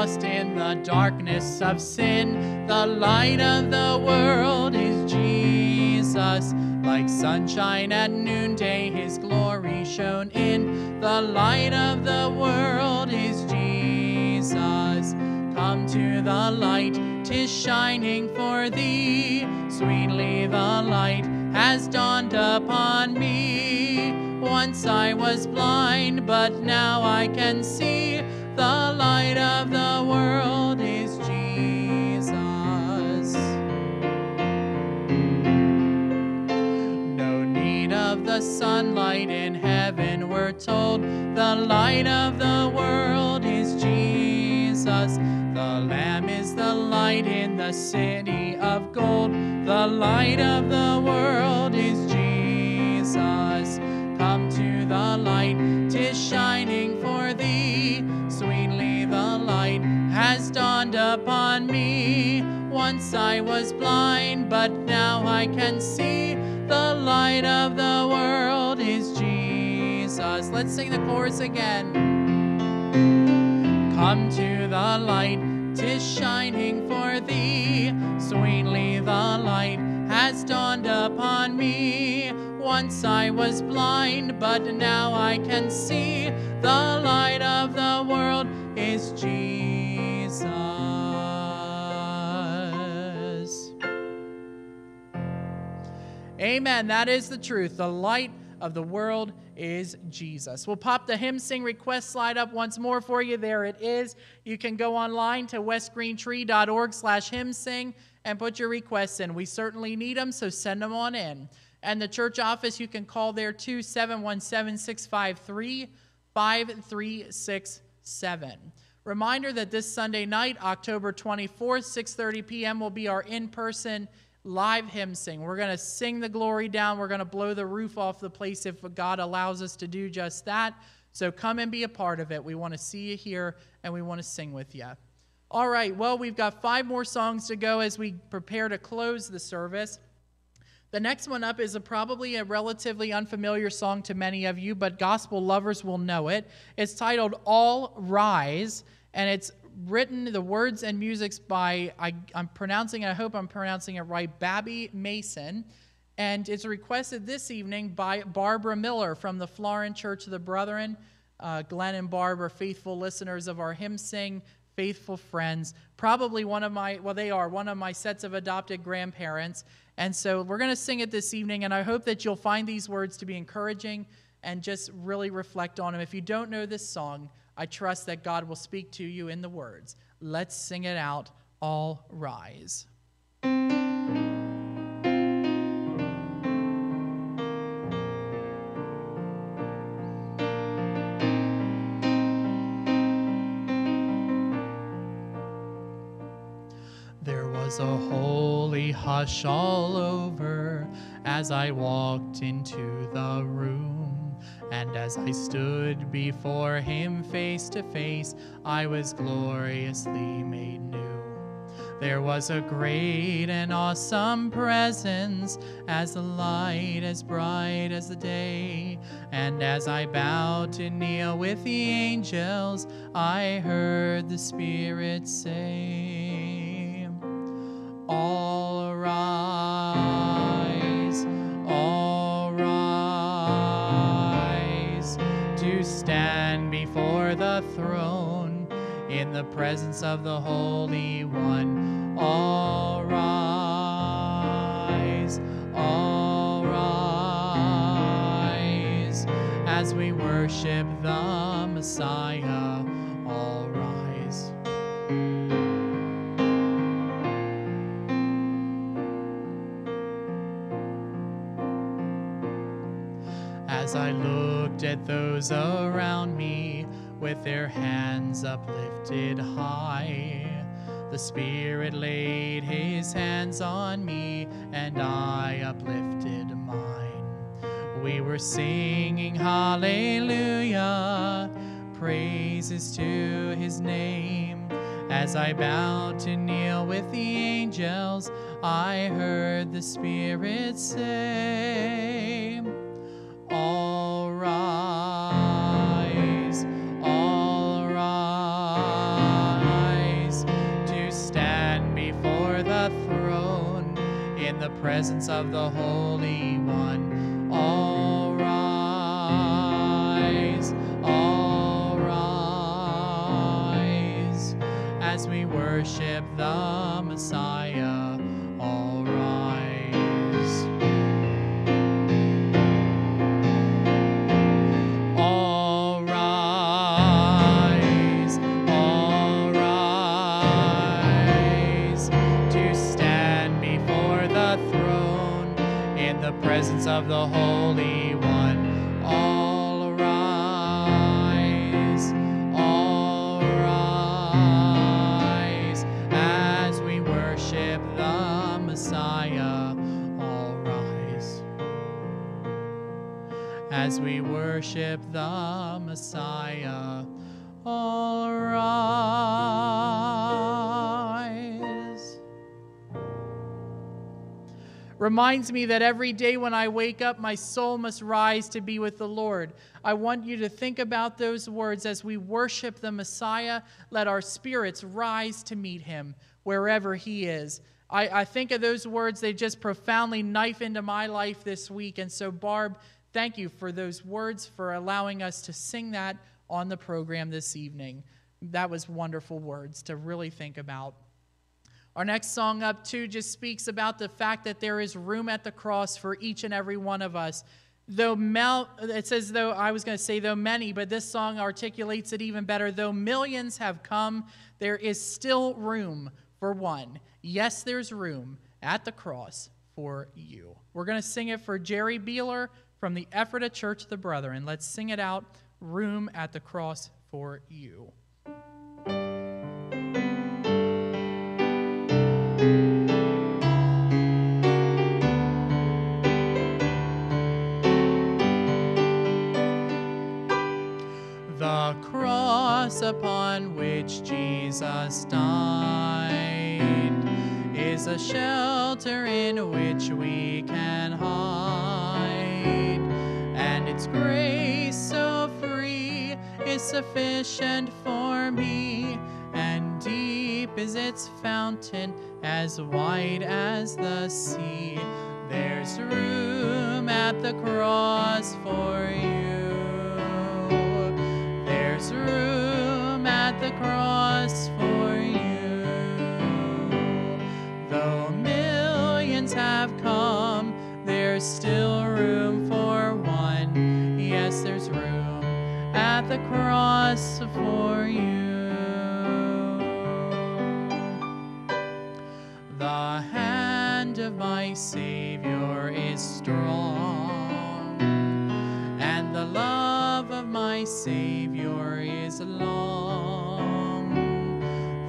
Lost in the darkness of sin. The light of the world is Jesus. Like sunshine at noonday, his glory shone in. The light of the world is Jesus. Come to the light, tis shining for thee. Sweetly the light has dawned upon me. Once I was blind, but now I can see. The light of the world is Jesus. No need of the sunlight in heaven, we're told. The light of the world is Jesus. The Lamb is the light in the city of gold. The light of the world is Jesus. Come to the light, tis shining for thee. Has dawned upon me. Once I was blind, but now I can see. The light of the world is Jesus. Let's sing the chorus again. Come to the light, tis shining for thee. Sweetly the light has dawned upon me. Once I was blind, but now I can see. The light of the world is Jesus. Amen. That is the truth. The light of the world is Jesus. We'll pop the hymn sing request slide up once more for you. There it is. You can go online to westgreentree.org slash hymn sing and put your requests in. We certainly need them, so send them on in. And the church office, you can call there too, 717 653 5367. Reminder that this Sunday night, October 24th, 6:30 p.m. will be our in-person live hymn sing. We're going to sing the glory down. We're going to blow the roof off the place if God allows us to do just that. So come and be a part of it. We want to see you here and we want to sing with you. All right, well, we've got five more songs to go as we prepare to close the service. The next one up is a, probably a relatively unfamiliar song to many of you, but gospel lovers will know it. It's titled All Rise, and it's written, the words and musics by, I, am pronouncing, it, I hope I'm pronouncing it right, Babbie Mason. And it's requested this evening by Barbara Miller from the Florin Church of the Brethren. Uh, Glenn and Barb are faithful listeners of our hymn sing, faithful friends. Probably one of my, well, they are one of my sets of adopted grandparents. And so we're going to sing it this evening, and I hope that you'll find these words to be encouraging and just really reflect on them. If you don't know this song, I trust that God will speak to you in the words. Let's sing it out. All rise. There was a holy hush all over as I walked into the room. And as I stood before him face to face, I was gloriously made new. There was a great and awesome presence, as light as bright as the day. And as I bowed to kneel with the angels, I heard the Spirit say, All rise, throne in the presence of the Holy One. All rise, all rise, as we worship the Messiah. All rise. As I looked at those around me with their hands uplifted high, the Spirit laid his hands on me and I uplifted mine. We were singing hallelujah, praises to his name. As I bowed to kneel with the angels, I heard the Spirit say, All rise, presence of the Holy One. All rise, all rise, as we worship the Messiah. All rise. Of the Holy One. All rise, all rise as we worship the Messiah. All rise as we worship the Messiah. Reminds me that every day when I wake up, my soul must rise to be with the Lord. I want you to think about those words as we worship the Messiah. Let our spirits rise to meet him wherever he is. I, I think of those words, they just profoundly knife into my life this week. And so, Barb, thank you for those words, for allowing us to sing that on the program this evening. That was wonderful words to really think about. Our next song up, too, just speaks about the fact that there is room at the cross for each and every one of us. Though Mel, it says, though I was going to say, though many, but this song articulates it even better. Though millions have come, there is still room for one. Yes, there's room at the cross for you. We're going to sing it for Jerry Beeler from the Church of the Brethren. Let's sing it out Room at the Cross for You. The cross upon which Jesus died is a shelter in which we can hide, and its grace so free is sufficient for me, and deep is its fountain as wide as the sea. There's room at the cross for you. There's room at the cross for you. Though millions have come, there's still room for one. Yes, there's room at the cross for you. The hand of my Savior is strong, and the love of my Savior is long.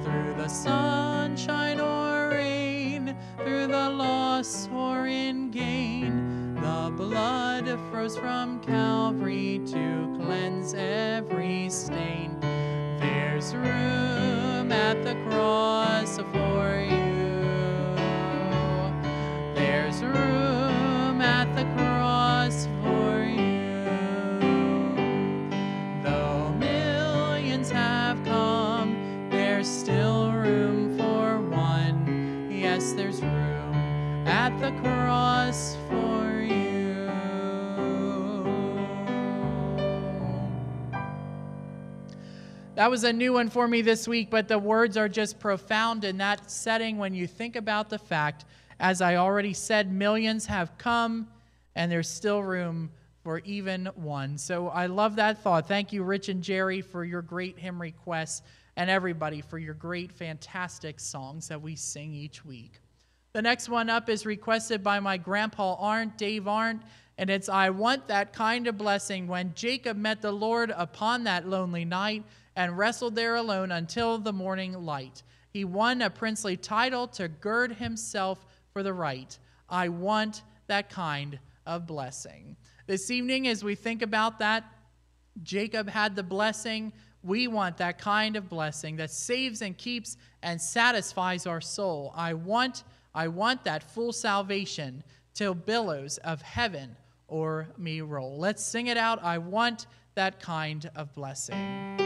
Through the sunshine or rain, through the loss or in gain, the blood flows from Calvary to cleanse every stain. There's room at the cross for you. That was a new one for me this week, but the words are just profound in that setting when you think about the fact, as I already said, millions have come and there's still room for even one. So I love that thought. Thank you, Rich and Jerry, for your great hymn requests and everybody for your great, fantastic songs that we sing each week. The next one up is requested by my grandpa Arndt, Dave Arndt, and it's I want that kind of blessing when Jacob met the Lord upon that lonely night and wrestled there alone until the morning light. He won a princely title to gird himself for the right. I want that kind of blessing. This evening, as we think about that, Jacob had the blessing. We want that kind of blessing that saves and keeps and satisfies our soul. I want, I want that full salvation till billows of heaven o'er me roll. Let's sing it out. I want that kind of blessing.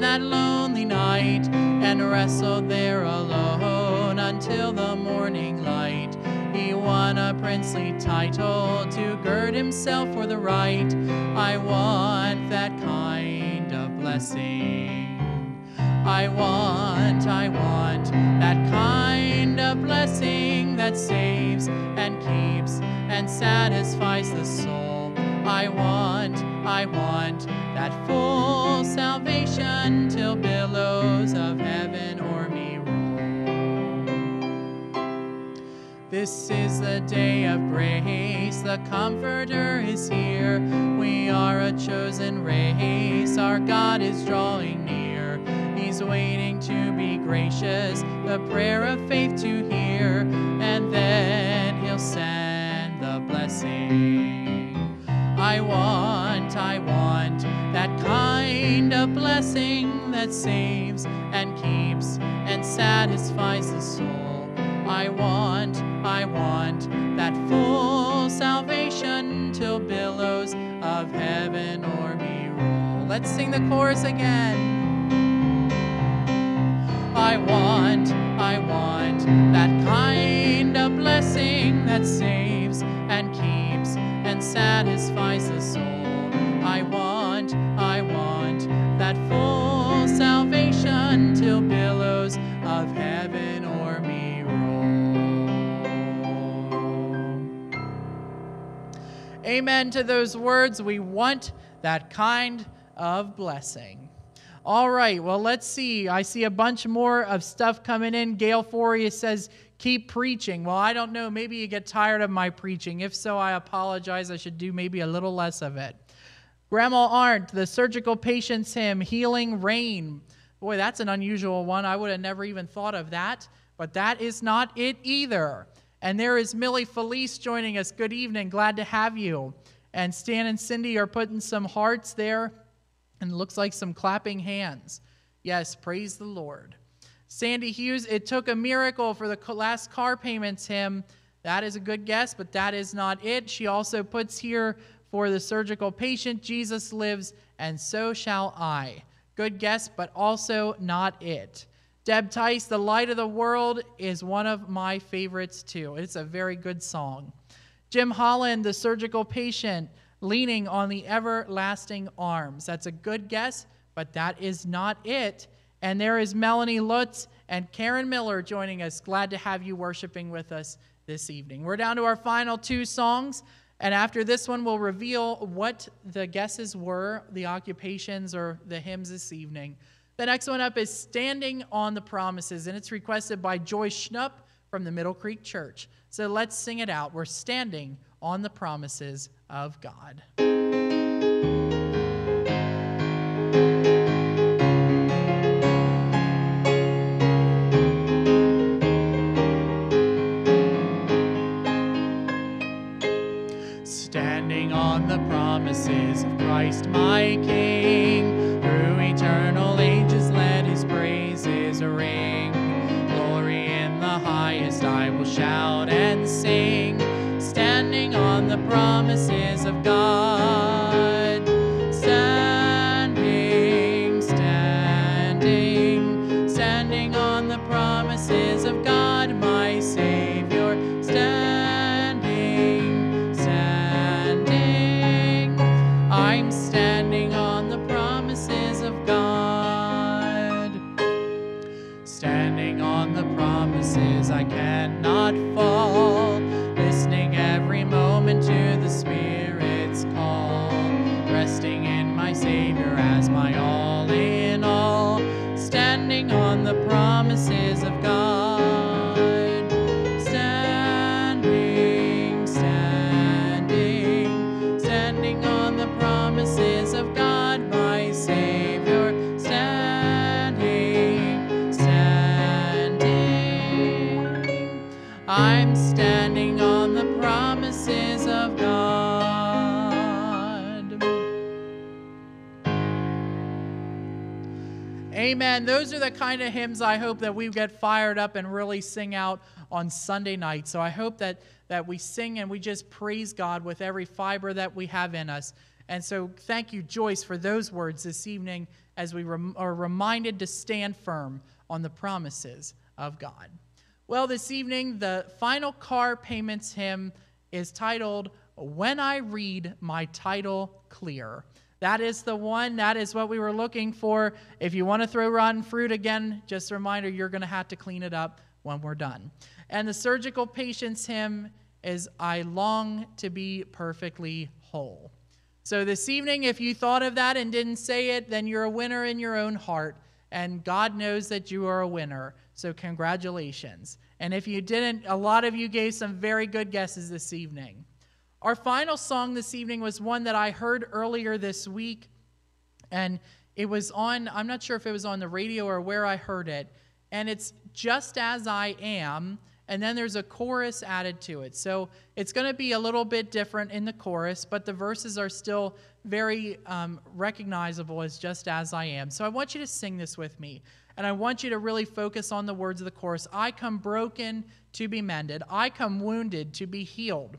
That lonely night and wrestled there alone until the morning light. He won a princely title to gird himself for the right. I want that kind of blessing. I want, I want that kind of blessing that saves and keeps and satisfies the soul. I want, I want that full salvation till billows of heaven o'er me roll. This is the day of grace, the Comforter is here. We are a chosen race, our God is drawing near. He's waiting to be gracious, the prayer of faith to hear, and then He'll send the blessing. I want, I want that kind of blessing that saves and keeps and satisfies the soul. I want, I want that full salvation till billows of heaven o'er me roll. Let's sing the chorus again. I want, I want that kind of blessing that saves and keeps and satisfies the soul. I want, I want that full salvation till billows of heaven o'er me roll. Amen to those words. We want that kind of blessing. All right, well, let's see. I see a bunch more of stuff coming in. Gail Foria says, keep preaching. Well, I don't know. Maybe you get tired of my preaching. If so, I apologize. I should do maybe a little less of it. Grandma Arndt, the surgical patient's hymn, Healing Rain. Boy, that's an unusual one. I would have never even thought of that, but that is not it either. And there is Millie Felice joining us. Good evening. Glad to have you. And Stan and Cindy are putting some hearts there and looks like some clapping hands. Yes, praise the Lord. Sandy Hughes, it took a miracle for the last car payments hymn. That is a good guess, but that is not it. She also puts here for the surgical patient, Jesus lives, and so shall I. Good guess, but also not it. Deb Tice, The Light of the World, is one of my favorites too. It's a very good song. Jim Holland, The Surgical Patient, leaning on the everlasting arms. That's a good guess, but that is not it. And there is Melanie Lutz and Karen Miller joining us. Glad to have you worshiping with us this evening. We're down to our final two songs. And after this one, we'll reveal what the guesses were, the occupations or the hymns this evening. The next one up is Standing on the Promises, and it's requested by Joyce Schnupp from the Middle Creek Church. So let's sing it out. We're standing on the promises of God. Kind of hymns I hope that we get fired up and really sing out on Sunday night. So I hope that, that we sing and we just praise God with every fiber that we have in us. And so, thank you, Joyce, for those words this evening as we rem- are reminded to stand firm on the promises of God. Well, this evening, the final car payments hymn is titled, When I Read My Title Clear. That is the one. That is what we were looking for. If you want to throw rotten fruit again, just a reminder you're going to have to clean it up when we're done. And the surgical patient's hymn is I long to be perfectly whole. So this evening, if you thought of that and didn't say it, then you're a winner in your own heart. And God knows that you are a winner. So congratulations. And if you didn't, a lot of you gave some very good guesses this evening. Our final song this evening was one that I heard earlier this week. And it was on, I'm not sure if it was on the radio or where I heard it. And it's Just As I Am and then there's a chorus added to it. So it's going to be a little bit different in the chorus, but the verses are still very um, recognizable as just as I am. So I want you to sing this with me, and I want you to really focus on the words of the chorus I come broken to be mended, I come wounded to be healed,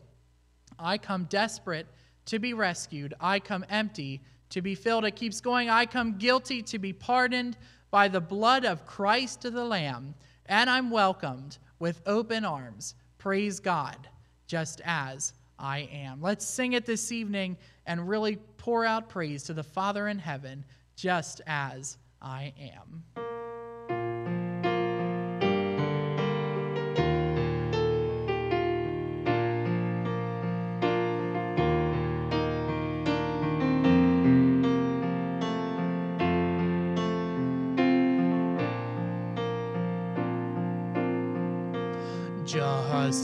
I come desperate to be rescued, I come empty to be filled. It keeps going. I come guilty to be pardoned by the blood of Christ the Lamb, and I'm welcomed with open arms. Praise God, just as I am. Let's sing it this evening and really pour out praise to the Father in heaven, just as I am.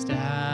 Just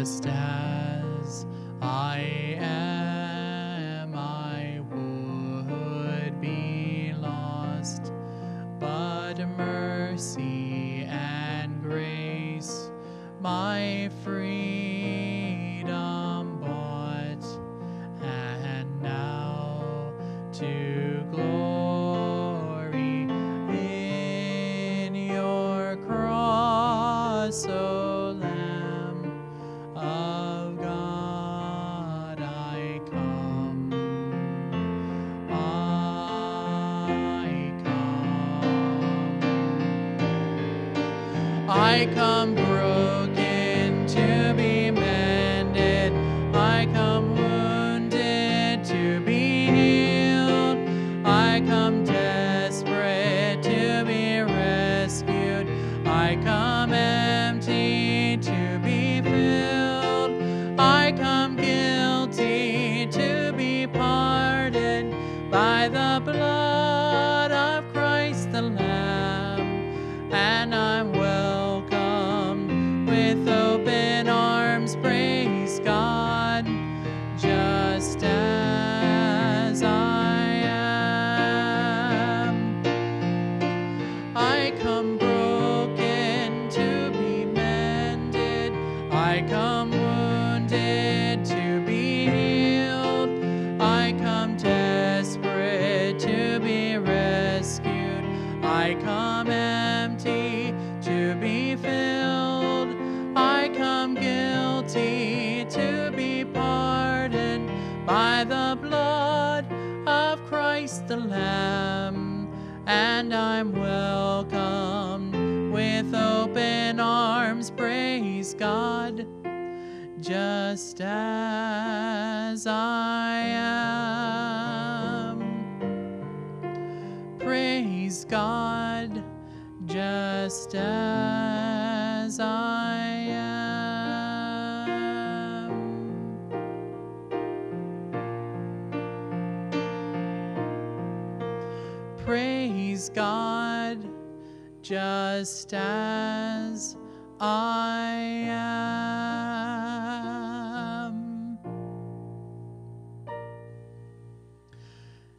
Just as come. Just as I am.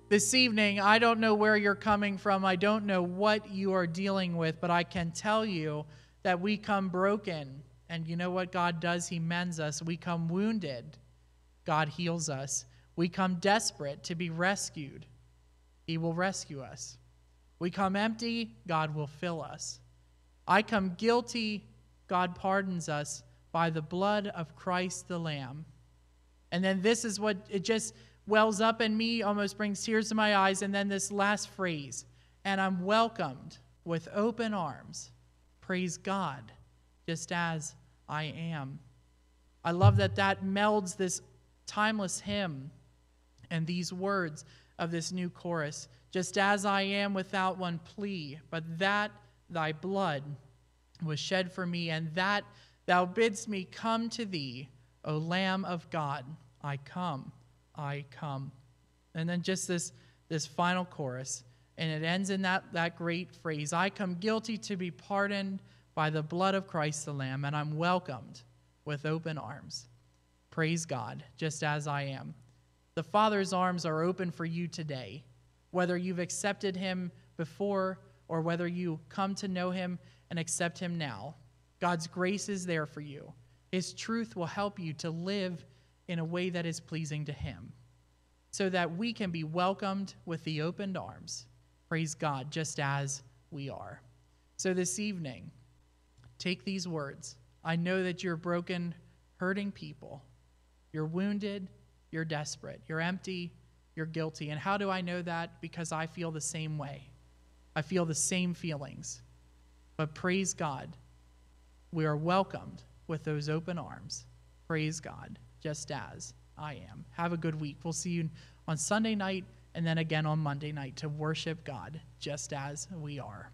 This evening, I don't know where you're coming from. I don't know what you are dealing with, but I can tell you that we come broken. And you know what God does? He mends us. We come wounded. God heals us. We come desperate to be rescued. He will rescue us. We come empty, God will fill us. I come guilty, God pardons us by the blood of Christ the Lamb. And then this is what it just wells up in me, almost brings tears to my eyes. And then this last phrase, and I'm welcomed with open arms. Praise God, just as I am. I love that that melds this timeless hymn and these words of this new chorus. Just as I am without one plea, but that thy blood was shed for me, and that thou bidst me come to thee, O Lamb of God. I come, I come. And then just this, this final chorus, and it ends in that, that great phrase I come guilty to be pardoned by the blood of Christ the Lamb, and I'm welcomed with open arms. Praise God, just as I am. The Father's arms are open for you today, whether you've accepted Him before or whether you come to know Him and accept Him now. God's grace is there for you. His truth will help you to live in a way that is pleasing to Him so that we can be welcomed with the opened arms. Praise God, just as we are. So this evening, take these words. I know that you're broken, hurting people. You're wounded, you're desperate, you're empty, you're guilty. And how do I know that? Because I feel the same way. I feel the same feelings. But praise God, we are welcomed with those open arms. Praise God, just as I am. Have a good week. We'll see you on Sunday night and then again on Monday night to worship God just as we are.